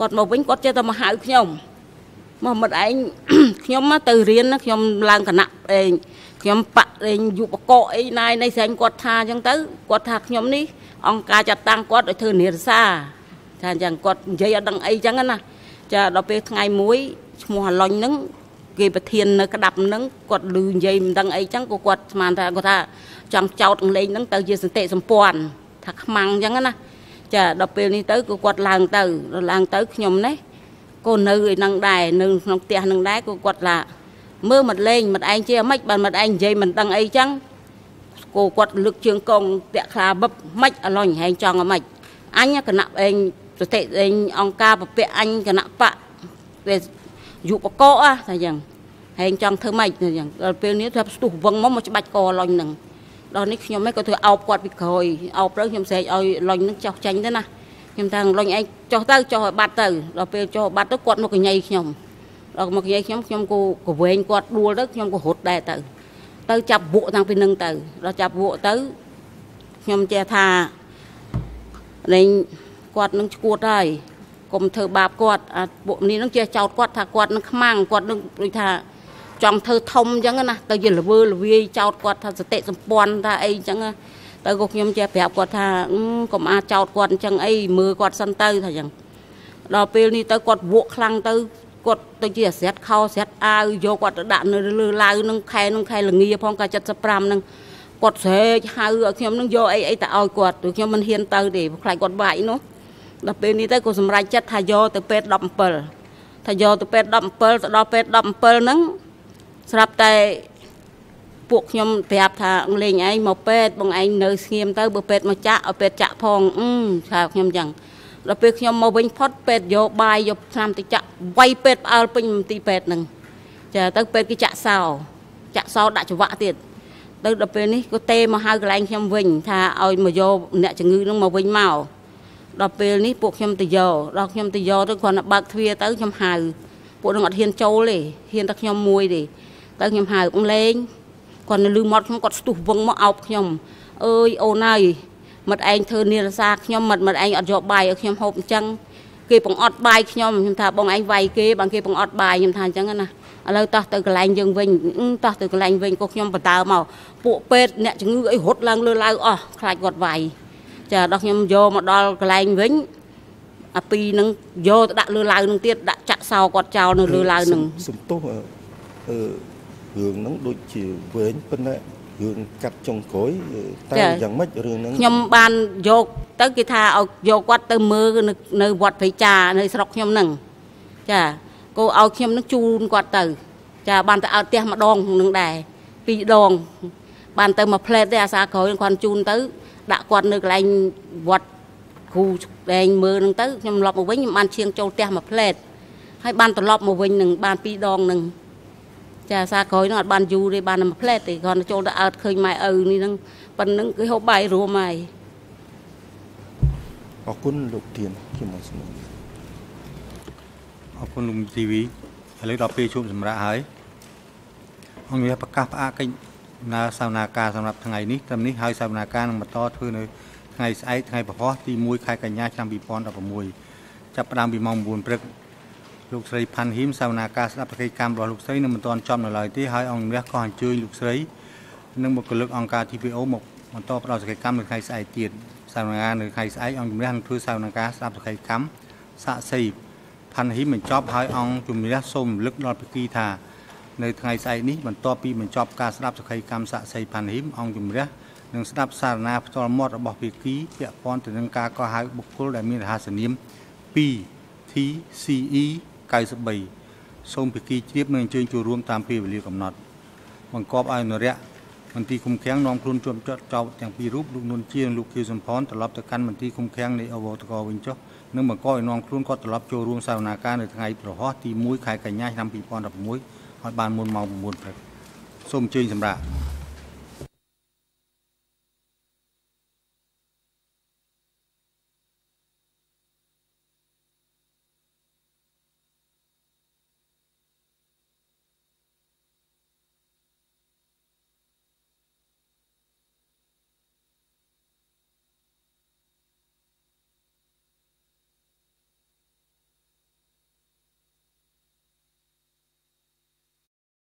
គាត់មកវិញគាត់ចេះតែមកហៅខ្ញុំមកមិត្តឯងខ្ញុំទៅរៀនខ្ញុំឡើងគណៈឯងខ្ញុំបាក់ឯងយុបកកអីណាយនៃស្រែងគាត់ថាអញ្ចឹងទៅគាត់ថាខ្ញុំនេះ អង្គការចាត់តាំងគាត់ឲ្យធ្វើនិរសាថាអញ្ចឹងគាត់និយាយអត់ដឹងអីអញ្ចឹងណាចាដល់ពេលថ្ងៃមួយឈ្មោះអាឡុញហ្នឹងគេប្រធាននៅក្តាប់ហ្នឹងគាត់លឺនិយាយមិនដឹងអីចឹងក៏គាត់ស្មានថាគាត់ថាចង់ចោតអង្លេងហ្នឹងទៅជាសន្តិសម្ព័ន្ធថាខ្មាំងអញ្ចឹងណាចាដល់ពេលនេះទៅក៏គាត់ឡើងទៅឡើងទៅខ្ញុំនេះក៏នៅឯនឹងដែរនៅក្នុងផ្ទះនឹងដែរក៏គាត់ថាមើលមិនលេងមិនឯងជាមិនបានមិនឯងនិយាយមិនដឹងអីចឹង គោគាត់លើកជើងកងតាក់ខ្លាបឹបមិនអឡញហែងចង់អាមិនអញគណៈឯងសតិឯងអង្គការប្រពាក់អញគណៈបកពេលយុបកោអ่ะថាចឹងហែងចង់ធ្វើម៉េចថាចឹងដល់ពេលនេះថាស្ទុះវឹងមកមកច្បាច់កឡញហ្នឹងដល់នេះខ្ញុំឯងក៏ធ្វើអោបគាត់ពីក្រោយអោបទៅខ្ញុំស្រែកឲ្យឡញហ្នឹងចោះចាញ់ទៅណាខ្ញុំថាឡញឯងចុះទៅចុះឲ្យបាត់ទៅដល់ពេលចុះបាត់ទៅគាត់មកកញ្ញៃខ្ញុំដល់មកកញ្ញៃខ្ញុំខ្ញុំក៏កវែងគាត់ដួលទៅខ្ញុំក៏រត់ដែរទៅ ទៅចាប់វក់តាំងពីនឹងទៅដល់ចាប់វក់ទៅខ្ញុំចេះថាលេងគាត់នឹងឈួតហើយកុំធ្វើបាបគាត់អាពួកនេះនឹងចេះចោតគាត់ថាគាត់នឹងខ្មាំងគាត់នឹងដូចថាចង់ធ្វើធំអញ្ចឹងណាទៅជាលវើលវាយចោតគាត់ថាសតិសម្ព័ន្ធថាអីអញ្ចឹងទៅក៏ខ្ញុំចេះប្រាប់គាត់ថាកុំអាចចោតគាត់អញ្ចឹងអីមើលគាត់សិនទៅថាអញ្ចឹងដល់ពេលនេះទៅគាត់វក់ខ្លាំងទៅ គាត់ទៅជាស្រាត់ខោស្រាត់អាវយកគាត់ទៅដាក់នៅលើឡាវនឹងខែនឹងខែលងាផងកា75នឹងគាត់ស្រែកហៅឲ្យខ្ញុំនឹងយកអីអីទៅឲ្យគាត់ព្រោះខ្ញុំមិនហ៊ានទៅទេខ្លាចគាត់វាយនោះដល់ពេលនេះទៅក៏សម្រេចចិត្តថាយកទៅពេទ្យ17ថាយកទៅពេទ្យ17ទៅដល់ពេទ្យ17ហ្នឹងស្រាប់តែពួកខ្ញុំប្រាប់ថាលេងឯងមកពេទ្យបងឯងនៅស្ងៀមទៅបើពេទ្យមកចាក់ឲ្យពេទ្យចាក់ផងអឺថាខ្ញុំចឹង ដល់ពេលខ្ញុំមកវិញផុតពេទ្យយកបាយយកថ្នាំទៅចាក់វាយពេទ្យផ្អើលពេញមន្ទីរពេទ្យហ្នឹងចាទៅពេទ្យគេចាក់សោចាក់សោដាក់ច្រវាក់ទៀតទៅដល់ពេលនេះក៏ទេមកហៅកន្លែងខ្ញុំវិញថាឲ្យមកយកអ្នកជំងឺហ្នឹងមកវិញមកដល់ពេលនេះពួកខ្ញុំទៅយកដល់ខ្ញុំទៅយកទៅគ្រាន់តែបើកទ្វារទៅខ្ញុំហៅពួកនឹងអត់ហ៊ានចូលទេហ៊ានតែខ្ញុំមួយទេទៅខ្ញុំហៅអងលេងគាត់នៅលឺមាត់ខ្ញុំគាត់ស្ទុះវឹងមកអោបខ្ញុំអើយអូនហើយ មិត្តឯងធ្វើនារសាខ្ញុំមិត្តមិត្តឯងអត់យកបាយឲ្យខ្ញុំហូបអញ្ចឹងគេបង្អត់បាយខ្ញុំខ្ញុំថាបងឯងវាយគេបងគេបង្អត់បាយខ្ញុំថាអញ្ចឹងណាឥឡូវតោះទៅកន្លែងយើងវិញតោះទៅកន្លែងវិញក៏ខ្ញុំបដើមកពួកពេទ្យអ្នកជំងឺអីរត់ឡើងលើឡាវអស់ខ្លាចគាត់វាយចាដល់ខ្ញុំយកមកដល់កន្លែងវិញអាពីរនឹងយកទៅដាក់លើឡាវនឹងទៀតដាក់ចាក់សោគាត់ចោលនៅលើឡាវនឹងសំទោសអឺរឿងហ្នឹងដូចជាវែងប៉ុន្តែ រឿងកាត់ចុងក្រោយតែយ៉ាងម៉េចរឿងហ្នឹងខ្ញុំបានយកទៅគេថាឲ្យយកគាត់ទៅមើលនៅវត្តព្រៃចានៅស្រុកខ្ញុំហ្នឹងចាគោឲ្យខ្ញុំនឹងជូនគាត់ទៅ ចាបានទៅឲ្យផ្ទះម្ដងនឹងដែរពីរដង បានទៅមួយផ្លែតទេអាសាក្រោយគាត់ជូនទៅ ដាក់គាត់នៅកន្លែងវត្តគ្រូដែងមើលហ្នឹងទៅខ្ញុំឡប់មកវិញខ្ញុំបានឈៀងចូលផ្ទះមួយផ្លែតហើយបានត្រឡប់មកវិញនឹងបានពីរដងនឹង ចាអាសាក្រោយហ្នឹងអត់បានយូរទេបានតែមួយផ្លែតទេគ្រាន់តែចូលទៅអើតឃើញម៉ែឪនេះហ្នឹងប៉ុណ្្នឹងគឺហូបបាយរួមហើយអរគុណលោកធានខ្ញុំមកស្មូនអរគុណលោកធីវីឥឡូវដល់ពេលជួបសម្រាប់ហើយអង្គនេះប្រកាសផ្អាកកិច្ចដំណើរសវនាការសម្រាប់ថ្ងៃនេះត្រឹមនេះហើយសវនាការនឹងបន្តធ្វើនៅថ្ងៃស្អែកថ្ងៃប្រហោះទី1ខែកញ្ញាឆ្នាំ2016ចាប់ផ្ដើមពីម៉ោង9ព្រឹក លោកស្រីផាន់ហ៊ីមសវនាការស្ដាប់ប្រតិកម្មរបស់លោកស្រីនៅមិនទាន់ចប់នៅឡើយទេហើយអង្គនេះក៏អញ្ជើញលោកស្រីនិងបុគ្គលិកអង្គការ TPO មកបន្តផ្ដល់សកម្មកម្មនៅថ្ងៃស្អែកទៀតសវនាការនៅថ្ងៃស្អែកអង្គជំនះនឹងធ្វើសវនាការស្ដាប់សកម្មសាកសីផាន់ហ៊ីមបញ្ចប់ហើយអង្គជំនះសូមរំលឹកដល់ពិគីថានៅថ្ងៃស្អែកនេះបន្ទាប់ពីបញ្ចប់ការស្ដាប់សកម្មសាកសីផាន់ហ៊ីមអង្គជំនះនឹងស្ដាប់សារណាផ្ទាល់មាត់របស់ភាគីពាក់ព័ន្ធទៅនឹងការកោះហៅបុគ្គលដែលមានរហស្សនាម PTCE 93សូមភាគីជ្រាបនិងអញ្ជើញចូលរួមតាមពេលវេលាកំណត់បង្កប់ឲ្យនរៈមន្ទីរគុំឃាំងនាំខ្លួនជាប់ចោតចោតទាំងពីររូបលោកនុនជានិងលោកខៀវសំផនត្រឡប់ទៅកាន់មន្ទីរគុំឃាំងនៃអវតកវិញចុះនិងបង្កឲ្យនាំខ្លួនគាត់ត្រឡប់ចូលរួមសវនាការនៅថ្ងៃប្រហោះទី1ខែកញ្ញាឆ្នាំ2016ឲ្យបានមុនម៉ោង9ព្រឹកសូមអញ្ជើញសម្រាប់